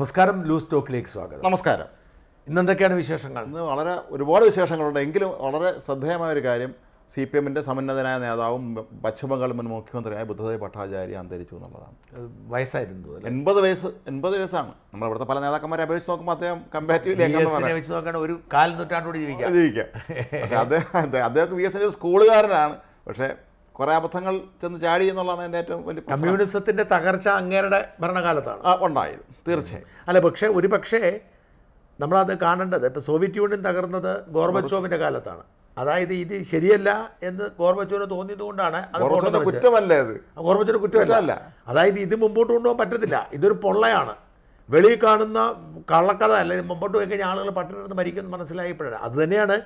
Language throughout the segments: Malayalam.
നമസ്കാരം ലൂസ് ടോക്കിലേക്ക് സ്വാഗതം. നമസ്കാരം. ഇന്ന് എന്തൊക്കെയാണ് വിശേഷങ്ങൾ? ഇന്ന് വളരെ ഒരുപാട് വിശേഷങ്ങളുണ്ട്. എങ്കിലും വളരെ ശ്രദ്ധേയമായ ഒരു കാര്യം സി പി എമ്മിന്റെ സമന്നതനായ നേതാവും പശ്ചിമബംഗാൾ മുൻ മുഖ്യമന്ത്രിയായ ബുദ്ധദേവ് ഭട്ടാചാര്യ അന്തരിച്ചു എന്നുള്ളതാണ്. വയസ്സായിരുന്നു. എൺപത് വയസ്സ് എൺപത് വയസ്സാണ്. നമ്മൾ ഇവിടുത്തെ പല നേതാക്കന്മാരെ അപേക്ഷിച്ച് നോക്കുമ്പോൾ അദ്ദേഹം കമ്പാരിറ്റീവ്ലി വെച്ച് ഒരു കാൽ നൂറ്റാണ്ടോട് ജീവിക്കാം ജീവിക്കാം അദ്ദേഹം അദ്ദേഹം വി എസിന്റെ ഒരു സ്കൂളുകാരനാണ്. പക്ഷേ കുറേ അബദ്ധങ്ങൾ ചെന്ന് ചാടി എന്നുള്ളതാണ് എന്റെ ഏറ്റവും വലിയ കമ്മ്യൂണിസത്തിന്റെ തകർച്ച അങ്ങേരുടെ ഭരണകാലത്താണ്. ഉണ്ടായത്. തീർച്ചയായും. അല്ല പക്ഷേ ഒരു പക്ഷേ നമ്മളത് കാണേണ്ടത് ഇപ്പോൾ സോവിയറ്റ് യൂണിയൻ തകർന്നത് ഗോർബച്ചോവിന്റെ കാലത്താണ്. അതായത് ഇത് ശരിയല്ല എന്ന് ഗോർബച്ചോവിന് തോന്നിയത് കൊണ്ടാണ് കുറ്റമല്ലേ അത്? ഗോർബച്ചോവിന് കുറ്റമല്ല. അല്ല അതായത് ഇത് മുമ്പോട്ട് കൊണ്ടുപോകാൻ പറ്റത്തില്ല. ഇതൊരു പൊള്ളയാണ്. വെളിയിൽ കാണുന്ന കള്ളക്കഥ അല്ലെങ്കിൽ മുമ്പോട്ട് പോയി കഴിഞ്ഞാൽ ആളുകൾ പട്ടിണി മരിക്കുമെന്ന് മനസ്സിലായപ്പോഴാണ്. അത് തന്നെയാണ്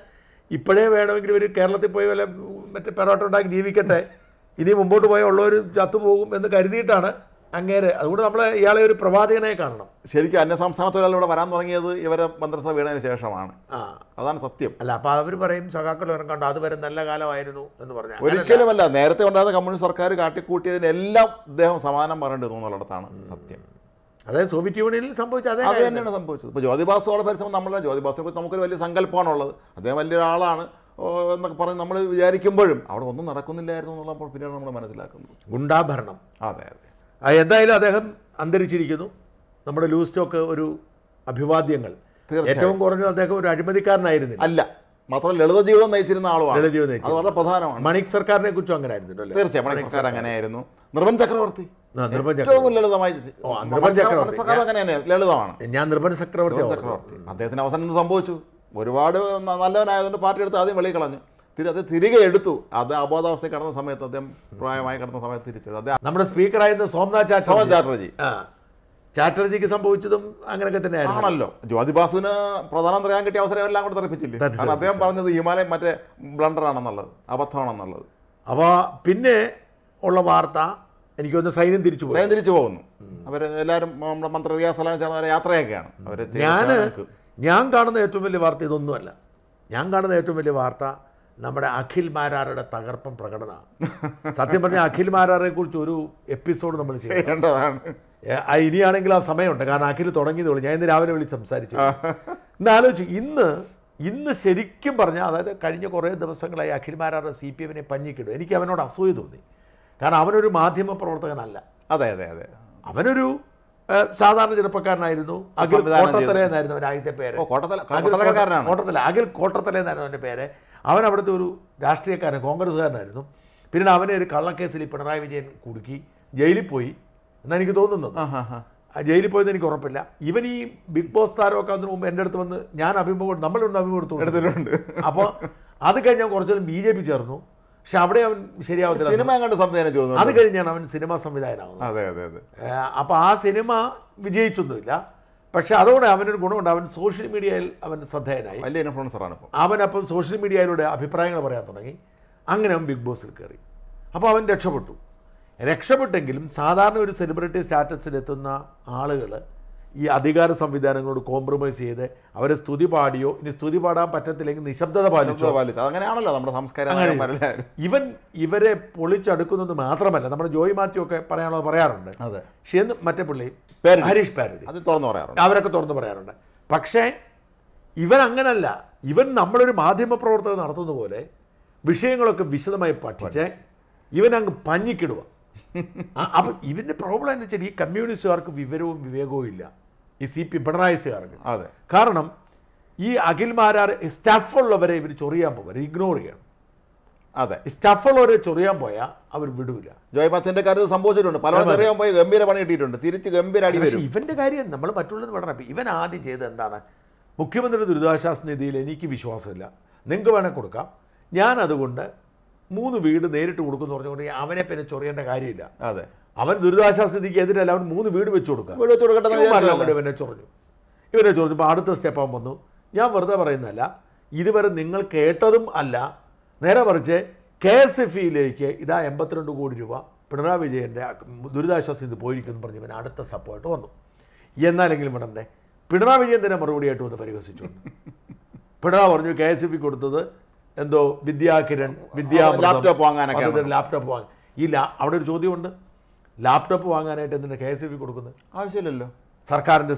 ഇപ്പോഴേ വേണമെങ്കിൽ ഇവർ കേരളത്തിൽ പോയി വല്ല മറ്റേ പെറോട്ട ഉണ്ടാക്കി ജീവിക്കട്ടെ. ഇനി മുമ്പോട്ട് പോയാൽ ഉള്ളവർ ചത്തുപോകും എന്ന് കരുതിയിട്ടാണ് അങ്ങേര്. അതുകൊണ്ട് നമ്മൾ ഇയാളെ ഒരു പ്രവാചകനെ കാണണം. ശരിക്കും അന്യസംസ്ഥാന തൊഴിലാളികൾ ഇവിടെ വരാൻ തുടങ്ങിയത് ഇവരെ മന്ത്രിസഭ വീണതിന് ശേഷമാണ്. ആ. അതാണ് സത്യം. അല്ല അപ്പൊ അവർ പറയും സഖാക്കൾ വരും അത് വരെ നല്ല കാലമായിരുന്നു എന്ന് പറഞ്ഞാൽ ഒരിക്കലുമല്ല നേരത്തെ ഉണ്ടായിരുന്ന കമ്മ്യൂണിസ്റ്റ് സർക്കാർ കാട്ടിക്കൂട്ടിയതിനെല്ലാം അദ്ദേഹം സമാനം പറയേണ്ടി എന്നുള്ളിടത്താണ് സത്യം. അതായത് സോവിയറ്റ് യൂണിയനിൽ സംഭവിച്ചത് അതേ അത് തന്നെയാണ് സംഭവിച്ചത്. ഇപ്പോൾ ജ്യോതിബാസോടെ പരിശ്രമം നമ്മളെ ജ്യോതിബാസിനെ കുറിച്ച് നമുക്കൊരു വലിയ സങ്കല്പമാണുള്ളത്. അദ്ദേഹം വലിയൊരാളാണ്. ഓ, എന്നൊക്കെ പറഞ്ഞ് നമ്മൾ വിചാരിക്കുമ്പോഴും അവിടെ ഒന്നും നടക്കുന്നില്ലായിരുന്നു എന്നുള്ളപ്പോൾ പിന്നീട് നമ്മൾ മനസ്സിലാക്കുന്നത് ഗുണ്ടാഭരണം. അതെ അതെ. എന്തായാലും അദ്ദേഹം അന്തരിച്ചിരിക്കുന്നു. നമ്മുടെ ലൂസ് സ്റ്റോക്ക് ഒരു അഭിവാദ്യങ്ങൾ. ഏറ്റവും കുറഞ്ഞത് അദ്ദേഹം ഒരു അഴിമതിക്കാരനായിരുന്നില്ല. അല്ല മാത്രം ലളിത ജീവിതം നയിച്ചിരുന്ന ആളുമാണ്. ലളിത ജീവിതം അത് വളരെ പ്രധാനമാണ്. മണിക് സർക്കാരിനെ കുറിച്ചും അങ്ങനെ ആയിരുന്നു തീർച്ചയായും മണിക് സർക്കാർ അങ്ങനെയായിരുന്നു. നിർമ്മൻ ചക്രവർത്തി. ഏറ്റവും ലളിതമായി അങ്ങനെ ലളിതമാണ്. ഞാൻ നിർഭന ചക്രവർത്തി ചക്രവർത്തി. അദ്ദേഹത്തിന് അവസാനം എന്ത് സംഭവിച്ചു? ഒരുപാട് നല്ലവനായതുകൊണ്ട് പാർട്ടി എടുത്ത് ആദ്യം വെളിയിൽ കളഞ്ഞു തിരി അത് തിരികെ എടുത്തു. അത് അബോധാവസ്ഥയിൽ കടന്ന സമയത്ത് അദ്ദേഹം പ്രായമായി കടന്ന സമയത്ത് തിരിച്ചത് അദ്ദേഹം നമ്മുടെ സ്പീക്കറായിരുന്ന സോംനാഥ് സോമനാഥ് ചാറ്റർജി. ചാറ്റർജി ചാറ്റർജിക്ക് സംഭവിച്ചതും അങ്ങനെയൊക്കെ തന്നെയായിരുന്നു. ആണല്ലോ. ജ്യോതി ബാസുവിന് പ്രധാനമന്ത്രിയാൻ കിട്ടിയ അവസരം എല്ലാം കൂടെ തെറിപ്പിച്ചില്ലേ? കാരണം അദ്ദേഹം പറഞ്ഞത് ഹിമാലയം മറ്റേ ബ്ലണ്ടർ ആണെന്നുള്ളത് അബദ്ധമാണെന്നുള്ളത്. അപ്പോൾ പിന്നെ ഉള്ള വാർത്ത എനിക്ക് ഒന്ന് സൈന്യം തിരിച്ചു പോകും സൈന്യം തിരിച്ചു പോകുന്നു. അവർ എല്ലാവരും നമ്മുടെ മന്ത്രി റിയാസ് അലാൻ ചേർന്ന് അവരെ യാത്രയൊക്കെയാണ് അവർ ഞാൻ ഞാൻ കാണുന്ന ഏറ്റവും വലിയ വാർത്ത ഇതൊന്നുമല്ല. ഞാൻ കാണുന്ന ഏറ്റവും വലിയ വാർത്ത നമ്മുടെ അഖിൽ മാരാരുടെ തകർപ്പം പ്രകടനമാണ്. സത്യം പറഞ്ഞാൽ അഖിൽ മാരാറെ കുറിച്ച് ഒരു എപ്പിസോഡ് നമ്മൾ ചെയ്യേണ്ടതാണ്. ഇനിയാണെങ്കിൽ ആ സമയമുണ്ട്. കാരണം അഖിൽ തുടങ്ങിയതുള്ളൂ ഞാൻ ഇന്ന് രാവിലെ വിളിച്ച് സംസാരിച്ചു. ഇന്ന് ആലോചിച്ചു ഇന്ന് ഇന്ന് ശരിക്കും പറഞ്ഞാൽ അതായത് കഴിഞ്ഞ കുറേ ദിവസങ്ങളായി അഖിൽ മാരാറ് സി പി എമ്മിനെ പഞ്ഞിക്കിടും. എനിക്ക് അവനോട് അസൂയ തോന്നി. കാരണം അവനൊരു മാധ്യമ പ്രവർത്തകനല്ല അതെ അതെ അതെ. അവനൊരു സാധാരണ ചെറുപ്പക്കാരനായിരുന്നു. അഖിൽ. കോട്ടത്തല എന്നായിരുന്നു അവൻ ആദ്യത്തെ പേര്. കോട്ടത്തല അഖിൽ കോട്ടത്തല എന്നായിരുന്നു അവന്റെ പേര്. അവൻ അവിടുത്തെ ഒരു രാഷ്ട്രീയക്കാരൻ കോൺഗ്രസ്സുകാരനായിരുന്നു. പിന്നീട് അവനെ ഒരു കള്ളക്കേസിൽ പിണറായി വിജയൻ കുടുക്കി ജയിലിൽ പോയി എന്നാണ് എനിക്ക് തോന്നുന്നത്. ജയിലിൽ പോയെന്ന് എനിക്ക് ഉറപ്പില്ല. ഇവൻ ഈ ബിഗ് ബോസ് താരമൊക്കെ അതിന് മുമ്പ് എന്റെ അടുത്ത് വന്ന് ഞാൻ അഭിമുഖം നമ്മളിവിടെ അഭിമുഖം എടുത്തു അപ്പോൾ അത് കഴിഞ്ഞ് ഞാൻ കുറച്ചും ബി ജെ പി ചേർന്നു. പക്ഷെ അവിടെ അവൻ ശരിയാവത്തില്ല സിനിമ എങ്ങാണ്ട് സംവിധാനം അത് കഴിഞ്ഞാണ് അവൻ സിനിമ സംവിധായകനാവുന്നത്. അതെ അതെ അതെ. അപ്പോൾ ആ സിനിമ വിജയിച്ചൊന്നുമില്ല. പക്ഷെ അതോടെ അവനൊരു ഗുണമുണ്ട്. അവൻ സോഷ്യൽ മീഡിയയിൽ അവൻ ശ്രദ്ധേയനായി. വലിയ ഇൻഫ്ലുവൻസറാണ് അവൻ അപ്പം സോഷ്യൽ മീഡിയയിലൂടെ അഭിപ്രായങ്ങൾ പറയാൻ തുടങ്ങി. അങ്ങനെ അവൻ ബിഗ് ബോസിൽ കയറി. അപ്പോൾ അവൻ രക്ഷപ്പെട്ടു. രക്ഷപ്പെട്ടെങ്കിലും സാധാരണ ഒരു സെലിബ്രിറ്റി സ്റ്റാറ്റസിലെത്തുന്ന ആളുകൾ ഈ അധികാര സംവിധാനങ്ങളോട് കോംപ്രമൈസ് ചെയ്ത് അവരെ സ്തുതി പാടിയോ ഇനി സ്തുതി പാടാൻ പറ്റത്തില്ലെങ്കിൽ നിശബ്ദത പാലിച്ചോ? അങ്ങനെയാണല്ലോ നമ്മുടെ സംസ്കാരം ഇവൻ ഇവരെ പൊളിച്ചടുക്കുന്നത് മാത്രമല്ല നമ്മുടെ ജോയി മാത്യു ഒക്കെ പറയാനുള്ളത് പറയാറുണ്ട്. അതെ. പക്ഷേ എന്ന് മറ്റേ പുള്ളി. ഹരീഷ് പാരഡി അത് തുറന്നു പറയാറുണ്ട്. അവരൊക്കെ തുറന്നു പറയാറുണ്ട്. പക്ഷേ ഇവൻ അങ്ങനല്ല. ഇവൻ നമ്മളൊരു മാധ്യമ പ്രവർത്തകർ നടത്തുന്ന പോലെ വിഷയങ്ങളൊക്കെ വിശദമായി പഠിച്ച് ഇവൻ അങ്ങ് പഞ്ഞിക്കിടുക അപ്പം ഇതിന്റെ പ്രോബ്ലം എന്ന് വെച്ചാൽ ഈ കമ്മ്യൂണിസ്റ്റുകാർക്ക് വിവരവും വിവേകവും ഇല്ല. ഈ സി പി പിണറായി സാറിന് അതെ. കാരണം ഈ അഖിൽമാരാർ സ്റ്റാഫുള്ളവരെ ഇവർ ചൊറിയാൻ പോകും ഇഗ്നോർ ചെയ്യണം. അതെ. സ്റ്റാഫുള്ളവരെ ചൊറിയാൻ പോയാൽ അവർ വിടൂല ജോയ് മാത്യന്റെ കാര്യത്തിൽ സംഭവിച്ചിട്ടുണ്ട്. പലരും ചെറിയാൻ പോയി ഗംഭീര പണി കിട്ടിയിട്ടുണ്ട്. തിരിച്ച് ഗംഭീര അടി പക്ഷേ ഇവന്റെ കാര്യം നമ്മൾ മറ്റുള്ളത് പഠനം ഇവൻ ആദ്യം ചെയ്തത് എന്താണ്? മുഖ്യമന്ത്രിയുടെ ദുരിതാശ്വാസ നിധിയിൽ എനിക്ക് വിശ്വാസമില്ല. നിങ്ങൾക്ക് വേണേൽ കൊടുക്കാം. ഞാൻ അതുകൊണ്ട് മൂന്ന് വീട് നേരിട്ട് കൊടുക്കുമെന്ന് പറഞ്ഞുകൊണ്ട് അവനെ പിന്നെ ചൊറിയേണ്ട കാര്യമില്ല. അതെ. അവൻ ദുരിതാശ്വാസ നിധിക്ക് എതിരല്ല അവൻ മൂന്ന് വീട് വെച്ച് കൊടുക്കാം ഇവനെ ചൊറിഞ്ഞു. ഇവനെ ചൊറിഞ്ഞപ്പോൾ അടുത്ത സ്റ്റെപ്പ് അവൻ വന്നു. ഞാൻ വെറുതെ പറയുന്നതല്ല ഇതുവരെ നിങ്ങൾ കേട്ടതും അല്ല. നേരെ മറിച്ച് കെ എസ് എഫ് ഇയിലേക്ക് ഇതാ എൺപത്തിരണ്ട് കോടി രൂപ പിണറായി വിജയന്റെ ദുരിതാശ്വാസ നിധി പോയിരിക്കുന്നു പറഞ്ഞ് ഇവൻ അടുത്ത സപ്പോർട്ട് വന്നു. എന്നാലെങ്കിലും വിടണ്ടേ പിണറായി വിജയൻ തന്നെ മറുപടിയായിട്ട് വന്ന് പരിഹസിച്ചുകൊണ്ട് പിണറായി പറഞ്ഞു കെ എസ് എഫ് കൊടുത്തത് എന്തോ വിദ്യാകിരൺ വിദ്യാ ലാപ്ടോപ്പ് വാങ്ങാൻ. ഈ അവിടെ ഒരു ചോദ്യമുണ്ട്. ലാപ്ടോപ്പ് വാങ്ങാനായിട്ട് എന്തിനാണ് കെ എസ് ഇ ബി കൊടുക്കുന്നത്? ആവശ്യമില്ലല്ലോ. സർക്കാരിന്റെ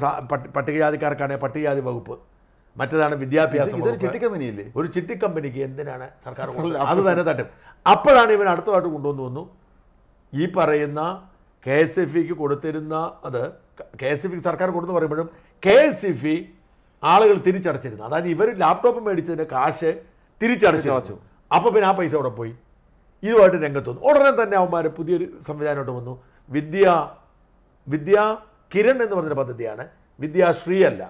പട്ടികജാതിക്കാർക്കാണെങ്കിൽ പട്ടികജാതി വകുപ്പ്. മറ്റേതാണ് വിദ്യാഭ്യാസ ഇതൊരു ചിട്ടി കമ്പനിയില്ലേ? ഒരു ചിട്ടി കമ്പനിക്ക് എന്തിനാണ് സർക്കാർ? അത് തന്നെ തട്ടും. അപ്പോഴാണ് ഇവൻ അടുത്തതായിട്ട് കൊണ്ടുവന്നു വന്നു. ഈ പറയുന്ന കെ എസ് എഫ് ഇക്ക് കൊടുത്തിരുന്ന അത് കെ എസ് എഫ് സർക്കാർ കൊടുത്തു പറയുമ്പോഴും കെ എസ് എഫ് ഇ ആളുകൾ തിരിച്ചടച്ചിരുന്നു. അതായത് ഇവർ ലാപ്ടോപ്പ് മേടിച്ചതിന്റെ കാശ് തിരിച്ചടച്ചു. അപ്പോൾ പിന്നെ ആ പൈസ അവിടെ പോയി? ഇതുമായിട്ട് രംഗത്ത് വന്നു ഉടനെ തന്നെ അവന്മാർ പുതിയൊരു സംവിധാനമായിട്ട് വന്നു. വിദ്യ വിദ്യ കിരൺ എന്ന് പറഞ്ഞൊരു പദ്ധതിയാണ്. വിദ്യാശ്രീ അല്ല.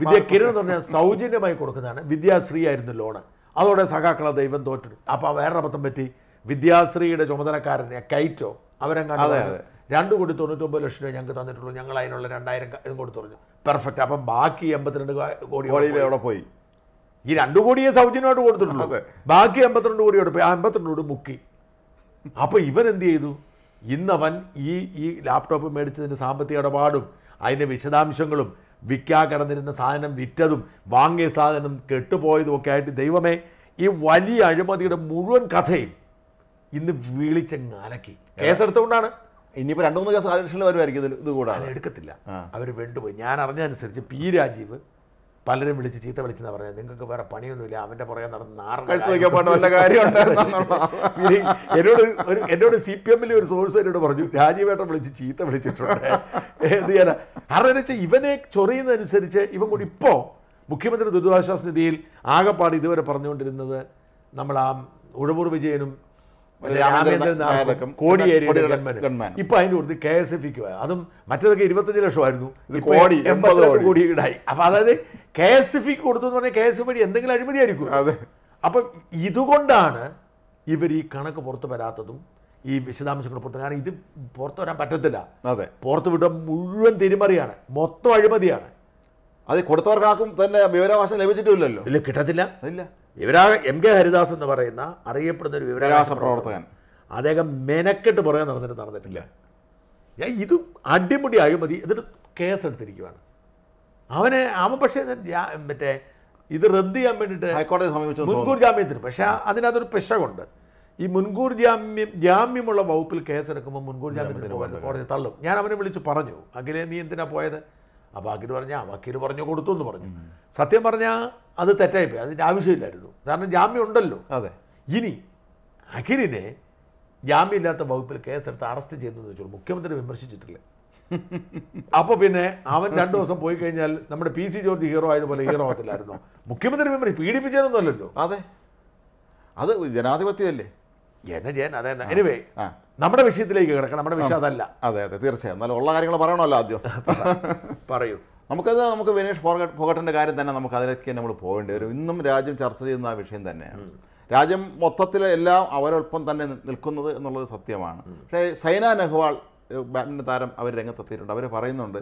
വിദ്യ കിരൺ എന്ന് പറഞ്ഞാൽ സൗജന്യമായി കൊടുക്കുന്നതാണ്. വിദ്യാശ്രീ ആയിരുന്നു ലോണ്. അതോടെ സഖാക്കളെ ദൈവം തോറ്റു. അപ്പോൾ വേറെ അബദ്ധം പറ്റി. വിദ്യാശ്രീയുടെ ചുമതലക്കാരനെ കൈറ്റോ അവരെങ്ങാണ്ട് രണ്ട് കോടി തൊണ്ണൂറ്റൊമ്പത് ലക്ഷം രൂപ ഞങ്ങൾക്ക് തന്നിട്ടുള്ളൂ. ഞങ്ങൾ അതിനുള്ള രണ്ടായിരം ഇതും കൊടുത്തു പറഞ്ഞു. പെർഫെക്റ്റ്. അപ്പം ബാക്കി എൺപത്തിരണ്ട് കോടി പോയി. ഈ രണ്ടു കോടിയെ സൗജന്യമായിട്ട് കൊടുത്തിട്ടുള്ളൂ. ബാക്കി അമ്പത്തിരണ്ട് കോടിയോട് പോയി ആ അമ്പത്തിരണ്ട് കോടി മുക്കി. അപ്പോൾ ഇവൻ എന്ത് ചെയ്തു? ഇന്നവൻ ഈ ഈ ലാപ്ടോപ്പ് മേടിച്ചതിന്റെ സാമ്പത്തിക ഇടപാടും അതിന്റെ വിശദാംശങ്ങളും വിൽക്കാ കിടന്നിരുന്ന സാധനം വിറ്റതും വാങ്ങിയ സാധനം കെട്ടുപോയതും ഒക്കെ ആയിട്ട് ദൈവമേ ഈ വലിയ അഴിമതിയുടെ മുഴുവൻ കഥയും ഇന്ന് വിളിച്ചങ്ങ് അലക്കി കേസെടുത്തുകൊണ്ടാണ് ഇനിയിപ്പോൾ രണ്ടു മൂന്ന് കേസ് അലക്ഷനിൽ വരുമായിരിക്കും ഇത് കൂടാതെ. എടുക്കത്തില്ല. അവർ വേണ്ടുപോയി. ഞാൻ അറിഞ്ഞതനുസരിച്ച് പി രാജീവ് പലരും വിളിച്ച് ചീത്ത വിളിച്ചെന്ന് പറഞ്ഞത് നിങ്ങൾക്ക് വേറെ പണിയൊന്നുമില്ല. അവന്റെ പുറകെ നടന്ന് പിന്നെ എന്നോട് ഒരു എന്നോട് സി പി എമ്മിലെ ഒരു സോഴ്സ് എന്നോട് പറഞ്ഞു രാജീവേട്ടൻ വിളിച്ച് ചീത്ത വിളിച്ചിട്ടുണ്ട്. എന്ത് ചെയ്യാനാ? കാരണം എന്ന് വെച്ചാൽ ഇവനെ ചൊറിയുന്നതനുസരിച്ച് ഇവൻ കൂടി ഇപ്പോൾ മുഖ്യമന്ത്രി ദുരിതാശ്വാസ നിധിയിൽ ആകെപ്പാട് ഇതുവരെ പറഞ്ഞുകൊണ്ടിരുന്നത് നമ്മൾ ആ ഉഴവൂർ വിജയനും രാമേന്ദ്രൻ കോടിയേരി. ഇപ്പൊ അതിന്റെ കൊടുത്ത് കെ എസ് എഫ് അതും മറ്റേതൊക്കെ ഇരുപത്തഞ്ച് ലക്ഷമായിരുന്നു. കോടി, എൺപത് കോടി. ഈടായി അപ്പൊ അതായത് കെ എസ് എഫ് ഇക്ക് കൊടുത്തു എന്ന് പറഞ്ഞാൽ കെ എസ് എഫ് വഴി എന്തെങ്കിലും അഴിമതി ആയിരിക്കും അതെ. അപ്പം ഇതുകൊണ്ടാണ് ഇവർ ഈ കണക്ക് പുറത്തു വരാത്തതും ഈ വിശദാംശങ്ങൾ പുറത്ത് കാരണം ഇത് പുറത്തു വരാൻ പറ്റത്തില്ല. അതെ. പുറത്തു വിട്ട മുഴുവൻ തിരിമറിയാണ്. മൊത്തം അഴിമതിയാണ്. അത് കൊടുത്തവർക്കാർക്കും തന്നെ വിവരാവകാശം ലഭിച്ചിട്ടില്ലല്ലോ. ഇല്ല കിട്ടത്തില്ല. ഇല്ല. വിവരാ എം കെ ഹരിദാസ് എന്ന് പറയുന്ന അറിയപ്പെടുന്ന ഒരു വിവരാവകാശ പ്രവർത്തകൻ. അദ്ദേഹം മെനക്കെട്ട് പുറകെ നടന്നിട്ട് നടന്നിട്ടില്ല. ഞാൻ ഇത് അടിമുടി അഴിമതി എന്നിട്ട് കേസ് എടുത്തിരിക്കുവാണ് അവന് അവൻ പക്ഷേ മറ്റേ ഇത് റദ്ദ് ചെയ്യാൻ വേണ്ടിയിട്ട് ഹൈക്കോടതി സമീപിച്ചു മുൻകൂർ ജാമ്യത്തിന്. പക്ഷേ അതിനകത്തൊരു പെശകുണ്ട്. ഈ മുൻകൂർ ജാമ്യം ജാമ്യമുള്ള വകുപ്പിൽ കേസെടുക്കുമ്പോൾ മുൻകൂർ ജാമ്യത്തിന് പോകരുത് കോടതി തള്ളും. ഞാൻ അവനെ വിളിച്ച് പറഞ്ഞു അഖിലേ നീ എന്തിനാ പോയത്? അപ്പോൾ അഖിൽ പറഞ്ഞ വക്കീൽ പറഞ്ഞു കൊടുത്തു എന്ന് പറഞ്ഞു. സത്യം പറഞ്ഞാൽ അത് തെറ്റായിപ്പോയി. അതിന്റെ ആവശ്യമില്ലായിരുന്നു. കാരണം ജാമ്യം ഉണ്ടല്ലോ. അതെ. ഇനി അഖിലിനെ ജാമ്യമില്ലാത്ത വകുപ്പിൽ കേസെടുത്ത് അറസ്റ്റ് ചെയ്തു എന്ന് വെച്ചോളൂ മുഖ്യമന്ത്രി വിമർശിച്ചിട്ടില്ല. അപ്പോൾ പിന്നെ അവൻ രണ്ടു ദിവസം പോയി കഴിഞ്ഞാൽ നമ്മുടെ പി സി ജോർജ് ഹീറോ ആയതുപോലെ ഹീറോ ആകത്തില്ലായിരുന്നു മുഖ്യമന്ത്രി മെമ്പറി പീഡിപ്പിച്ചതൊന്നുമല്ലല്ലോ. അതെ. അത് ജനാധിപത്യമല്ലേ എന്നെ ചെയ്യാൻ അതെ എനിവേ നമ്മുടെ വിഷയത്തിലേക്ക് കിടക്കണം. നമ്മുടെ വിഷയം അതല്ല. അതെ അതെ. തീർച്ചയായും. എന്നാലും ഉള്ള കാര്യങ്ങൾ പറയണമല്ലോ ആദ്യം. പറയൂ. നമുക്കത് നമുക്ക് വിനേഷ് ഫോഗട്ട് ഫോഗട്ടിന്റെ കാര്യം തന്നെ നമുക്ക് അതിലേക്ക് നമ്മൾ പോകേണ്ടി വരും. ഇന്നും രാജ്യം ചർച്ച ചെയ്യുന്ന ആ വിഷയം തന്നെയാണ്. രാജ്യം മൊത്തത്തിൽ എല്ലാം അവരൊപ്പം തന്നെ നിൽക്കുന്നത് എന്നുള്ളത് സത്യമാണ്. പക്ഷേ സൈന നെഹ്വാൾ ബാഡ്മിന്റൺ താരം അവർ രംഗത്തെത്തിയിട്ടുണ്ട്. അവർ പറയുന്നുണ്ട്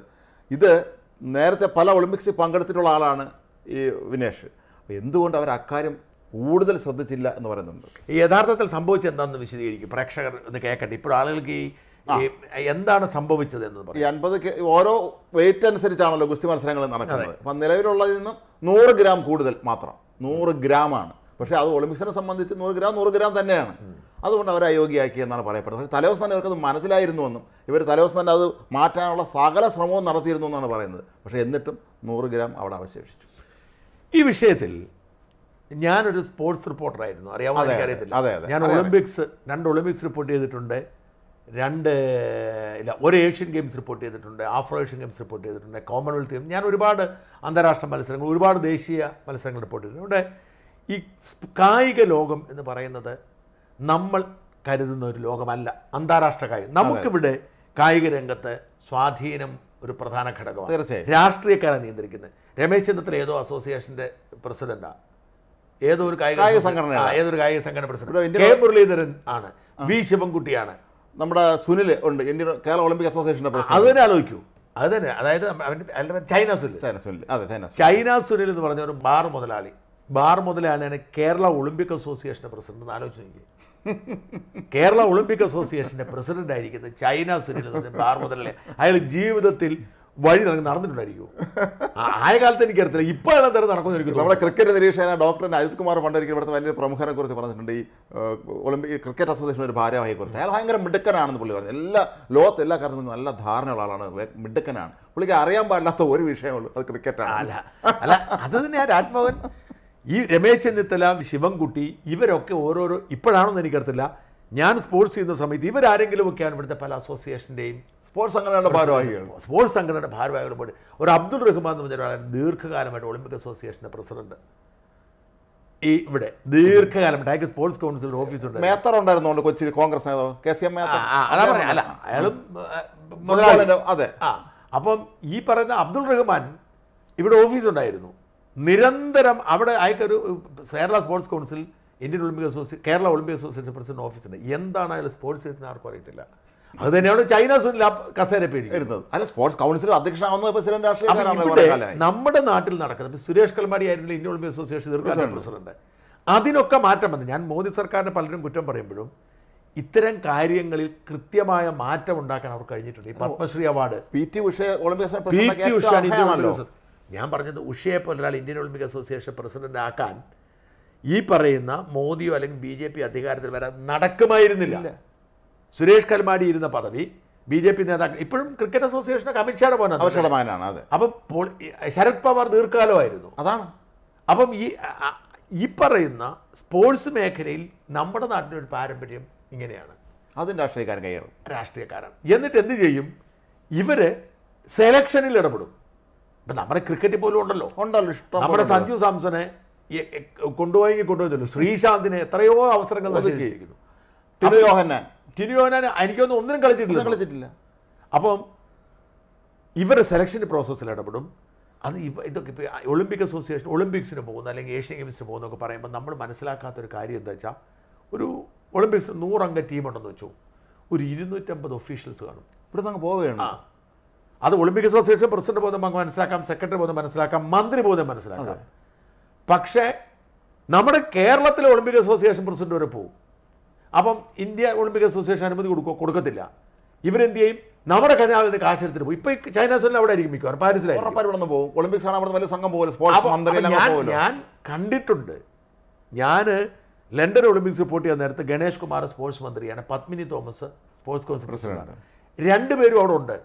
ഇത് നേരത്തെ പല ഒളിമ്പിക്സിൽ പങ്കെടുത്തിട്ടുള്ള ആളാണ് ഈ വിനേഷ്. അപ്പോൾ എന്തുകൊണ്ട് അവർ അക്കാര്യം കൂടുതൽ ശ്രദ്ധിച്ചില്ല എന്ന് പറയുന്നുണ്ട്? ഈ യഥാർത്ഥത്തിൽ സംഭവിച്ചത് എന്താണെന്ന് വിശദീകരിക്കും. പ്രേക്ഷകർ ഒന്ന് കേൾക്കട്ടെ. ഇപ്പോൾ ആളുകൾക്ക് ഈ എന്താണ് സംഭവിച്ചത് എന്ന് ഈ അൻപത് ഓരോ വെയിറ്റ് അനുസരിച്ചാണല്ലോ ഗുസ്തി മത്സരങ്ങൾ നടക്കുന്നത്. അപ്പം നിലവിലുള്ളതിൽ നിന്നും നൂറ് ഗ്രാം കൂടുതൽ മാത്രം. നൂറ് ഗ്രാമാണ്. പക്ഷേ അത് ഒളിമ്പിക്സിനെ സംബന്ധിച്ച് നൂറ് ഗ്രാം നൂറ് ഗ്രാം തന്നെയാണ്. അതുകൊണ്ട് അവരെ അയോഗ്യയാക്കി എന്നാണ് പറയപ്പെടുന്നത്. പക്ഷേ തലേദിവസം തന്നെ ഇവർക്കത് മനസ്സിലായിരുന്നുവെന്നും ഇവർ തലേദിവസം തന്നെ അത് മാറ്റാനുള്ള സകല ശ്രമവും നടത്തിയിരുന്നു എന്നാണ് പറയുന്നത്. പക്ഷേ എന്നിട്ടും നൂറ് ഗ്രാം അവിടെ അവശേഷിച്ചു. ഈ വിഷയത്തിൽ ഞാനൊരു സ്പോർട്സ് റിപ്പോർട്ടറായിരുന്നു. അറിയാമോ? അതെ, എനിക്കറിയത്തില്ല. അതെ, അതെ. ഞാൻ ഒളിമ്പിക്സ് രണ്ട് ഒളിമ്പിക്സ് റിപ്പോർട്ട് ചെയ്തിട്ടുണ്ട്. രണ്ട് ഇല്ല ഒരു ഏഷ്യൻ ഗെയിംസ് റിപ്പോർട്ട് ചെയ്തിട്ടുണ്ട്. ആഫ്രോ ഏഷ്യൻ ഗെയിംസ് റിപ്പോർട്ട് ചെയ്തിട്ടുണ്ട്. Commonwealth game. ഞാൻ ഒരുപാട് അന്താരാഷ്ട്ര മത്സരങ്ങൾ ഒരുപാട് ദേശീയ മത്സരങ്ങൾ റിപ്പോർട്ട് ചെയ്തിട്ടുണ്ട്. ഇവിടെ ഈ കായിക ലോകം എന്ന് പറയുന്നത് നമ്മൾ കരുതുന്ന ഒരു ലോകമല്ല. അന്താരാഷ്ട്ര കായികം നമുക്കിവിടെ കായിക രംഗത്ത് സ്വാധീനം ഒരു പ്രധാന ഘടകമാണ്. തീർച്ചയായും. രാഷ്ട്രീയക്കാരെ നിയന്ത്രിക്കുന്നത്. രമേശ് ചെന്നിത്തല ഏതോ അസോസിയേഷന്റെ പ്രസിഡന്റാണ് ഏതോ ഒരു കായിക അസോസി- ഏതൊരു കായിക സംഘടന പ്രസിഡന്റ്. കെ മുരളീധരൻ ആണ്. വി ശിവൻകുട്ടിയാണ്. നമ്മുടെ സുനിൽ ഉണ്ട്. ഇന്ത്യൻ കേരള ഒളിമ്പിക് അസോസിയേഷന്റെ അത് പ്രസിഡന്റ്. തന്നെ ആലോചിക്കൂ. അത് തന്നെ. അതായത് ചൈന സുനിൽ ചൈന സുനിൽ അതെ ചൈന സുനിൽ. ചൈന സുനിൽ എന്ന് പറഞ്ഞ ഒരു ബാർ മുതലാളി. ബാർ മുതലാളിയാണ് കേരള ഒളിമ്പിക് അസോസിയേഷന്റെ പ്രസിഡന്റ് എന്ന് ആലോചിച്ച് നോക്കി കേരള ഒളിമ്പിക് അസോസിയേഷന്റെ പ്രസിഡന്റ് ആയിരിക്കുന്ന ചൈന സുനിൽ മുതലാളി അയാൾ ജീവിതത്തിൽ വഴി നടന്ന് നടന്നിട്ടുണ്ടായിരിക്കും ആയ കാലത്ത് എനിക്കറിയത്തില്ല. ഇപ്പോൾ എന്തായാലും നടക്കുന്നു എനിക്ക് നമ്മുടെ ക്രിക്കറ്റ് നിരീക്ഷകന ഡോക്ടർ അജിത് കുമാർ പണ്ടൊരിക്കൽ ഇവിടുത്തെ വലിയ പ്രമുഖനെ കുറിച്ച് പറഞ്ഞിട്ടുണ്ട്. ഈ ഒളിമ്പിക് ക്രിക്കറ്റ് അസോസിയേഷൻ ഒരു ഭാരവാഹിയെ കുറിച്ച് അയാൾ ഭയങ്കര മിടുക്കനാണെന്ന് പുള്ളി പറഞ്ഞു. എല്ലാ ലോകത്ത് എല്ലാ കാര്യത്തിലും നല്ല ധാരണയുള്ള ആളാണ്. മിടുക്കനാണ്. പുള്ളിക്ക് അറിയാൻ പാടില്ലാത്ത ഒരു വിഷയമുള്ളൂ. അത് ക്രിക്കറ്റാണ്. അല്ല അല്ല അത് തന്നെ ആ രാജ്മോഹൻ ഈ രമേശ് ചെന്നിത്തല ശിവൻകുട്ടി ഇവരൊക്കെ ഓരോരോ ഇപ്പോഴാണെന്ന് എനിക്കറിയത്തില്ല. ഞാൻ സ്പോർട്സ് ചെയ്യുന്ന സമയത്ത് ഇവരാരെങ്കിലും ഒക്കെയാണ് ഇവിടുത്തെ പല അസോസിയേഷന്റെയും സ്പോർട്സ് സംഘടനയുടെ ഭാരവാഹികൾ. സ്പോർട്സ് സംഘടനയുടെ ഭാരവാഹികളും പോയി ഒരു അബ്ദുൾ റഹ്മാൻ എന്ന് പറഞ്ഞ ഒരാളാണ് ദീർഘകാലമായിട്ട് ഒളിമ്പിക് അസോസിയേഷന്റെ പ്രസിഡന്റ് ഈ ഇവിടെ ദീർഘകാലമായിട്ട് അയാൾക്ക് സ്പോർട്സ് കൗൺസിലിന്റെ ഓഫീസുണ്ട് മേത്തർ ഉണ്ടായിരുന്നുണ്ട് കൊച്ചി കോൺഗ്രസ് നേതാവ് കെ സി എം മേത്തർ അല്ല അയാളും അതെ. അപ്പം ഈ പറയുന്ന അബ്ദുൾ റഹ്മാൻ ഇവിടെ ഓഫീസ് ഉണ്ടായിരുന്നു. നിരന്തരം അവിടെ അയാൾക്കൊരു Kerala sports council Indian Olympic association Kerala Olympic association president ഓഫീസുണ്ട്. എന്താണ് അതിൽ സ്പോർട്സ് ആർക്കും അറിയത്തില്ല. അത് തന്നെയാണ് ചൈന സുനിൽ കസേര പേര് വരുന്നത് അല്ല സ്പോർട്സ് കൗൺസിൽ അധ്യക്ഷനാവുന്ന പ്രസിഡന്റ് രാഷ്ട്രീയക്കാരാണ് നമ്മുടെ നാട്ടിൽ നടക്കുന്നത് ഇപ്പം സുരേഷ് കൽമാടി ആയിരുന്നില്ല ഇന്ത്യൻ ഒളിമ്പിക് അസോസിയേഷൻ ദീർഘകാല പ്രസിഡന്റ്. അതിനൊക്കെ മാറ്റം വന്നു. ഞാൻ മോദി സർക്കാരിനെ പലരും കുറ്റം പറയുമ്പോഴും ഇത്തരം കാര്യങ്ങളിൽ കൃത്യമായ മാറ്റം ഉണ്ടാക്കാൻ അവർ കഴിഞ്ഞിട്ടുണ്ട്. ഈ Padma Shri award. P T Usha Olympics ഞാൻ പറഞ്ഞത് ഉഷയെ പോലെ ഒരാൾ ഇന്ത്യൻ ഒളിമ്പിക് അസോസിയേഷൻ പ്രസിഡന്റ് ആക്കാൻ ഈ പറയുന്ന മോദിയോ അല്ലെങ്കിൽ ബി ജെ പി അധികാരത്തിൽ വരാൻ നടക്കുമായിരുന്നില്ല. സുരേഷ് കൽമാടി ഇരുന്ന പദവി ബി ജെ പി നേതാക്കൾ ഇപ്പോഴും ക്രിക്കറ്റ് അസോസിയേഷനൊക്കെ അമിത്ഷായുടെ പോകാൻ അപ്പോൾ മകനാണ് അതെ. അപ്പം ശരത് പവാർ ദീർഘകാലമായിരുന്നു. അതാണ്. അപ്പം ഈ ഈ പറയുന്ന സ്പോർട്സ് മേഖലയിൽ നമ്മുടെ നാട്ടിന്റെ ഒരു പാരമ്പര്യം ഇങ്ങനെയാണ്. അതും രാഷ്ട്രീയക്കാരൻ കൈയാണ് രാഷ്ട്രീയക്കാരാണ്. എന്നിട്ട് എന്ത് ചെയ്യും? ഇവർ സെലക്ഷനിൽ ഇടപെടും. ഇപ്പം നമ്മുടെ ക്രിക്കറ്റിൽ പോലും ഉണ്ടല്ലോ. ഉണ്ടല്ലോ ഇഷ്ടം നമ്മുടെ സഞ്ജു സാംസനെ കൊണ്ടുപോയെങ്കിൽ കൊണ്ടുപോയി കൊണ്ടുപോയല്ലോ ശ്രീശാന്തിനെ എത്രയോ അവസരങ്ങൾ നശിച്ചിരിക്കുന്നു ടിനു യോഹന്നാൻ. ടിനിയോനാൻ എനിക്കൊന്നും ഒന്നിനും കളിച്ചിട്ടില്ല കളിച്ചിട്ടില്ല. അപ്പം ഇവരെ സെലക്ഷൻ പ്രോസസ്സിൽ ഇടപെടും. അത് ഇപ്പം ഇതൊക്കെ ഇപ്പോൾ ഒളിമ്പിക് അസോസിയേഷൻ ഒളിമ്പിക്സിന് പോകുന്ന അല്ലെങ്കിൽ ഏഷ്യൻ ഗെയിംസിന് പോകുന്നൊക്കെ പറയുമ്പോൾ നമ്മൾ മനസ്സിലാക്കാത്തൊരു കാര്യം എന്താ വെച്ചാൽ ഒരു ഒളിമ്പിക്സിൽ നൂറംഗ ടീമുണ്ടെന്ന് വെച്ചു ഒരു ഇരുന്നൂറ്റമ്പത് ഒഫീഷ്യൽസ് കാണും. ഇവിടെ നിന്ന് പോവുകയാണ്. അത് ഒളിമ്പിക് അസോസിയേഷൻ പ്രസിഡന്റ് ബോധം നമുക്ക് മനസ്സിലാക്കാം സെക്രട്ടറി ബോധം മനസ്സിലാക്കാം മന്ത്രി ബോധം മനസ്സിലാക്കാം. പക്ഷേ നമ്മുടെ കേരളത്തിലെ ഒളിമ്പിക് അസോസിയേഷൻ പ്രസിഡന്റ് വരെ പോവും. അപ്പം ഇന്ത്യ ഒളിമ്പിക് അസോസിയേഷൻ അനുമതി കൊടുക്കോ? കൊടുക്കത്തില്ല. ഇവരെന്ത് ചെയ്യും? നമ്മുടെ ഖജാവിൽ നിന്ന് കാശെടുത്തിട്ട് പോകും ഇപ്പൊ ചൈന സെല്ലിൽ അവിടെ ആയിരിക്കും മിക്കവാറും പാരീസിലായിരിക്കും. പോകും ഒളിമ്പിക്സ് ആണ് അവിടെ വലിയ സംഘം പോകുമല്ലോ ഞാൻ കണ്ടിട്ടുണ്ട്. ഞാൻ ലണ്ടൻ ഒളിമ്പിക്സ് റിപ്പോർട്ട് ചെയ്യാൻ നേരത്ത് ഗണേഷ് കുമാർ സ്പോർട്സ് മന്ത്രിയാണ്. പത്മിനി തോമസ് സ്പോർട്സ് കൗൺസിൽ പ്രസിഡന്റാണ് രണ്ടുപേരും അവിടെ ഉണ്ട്.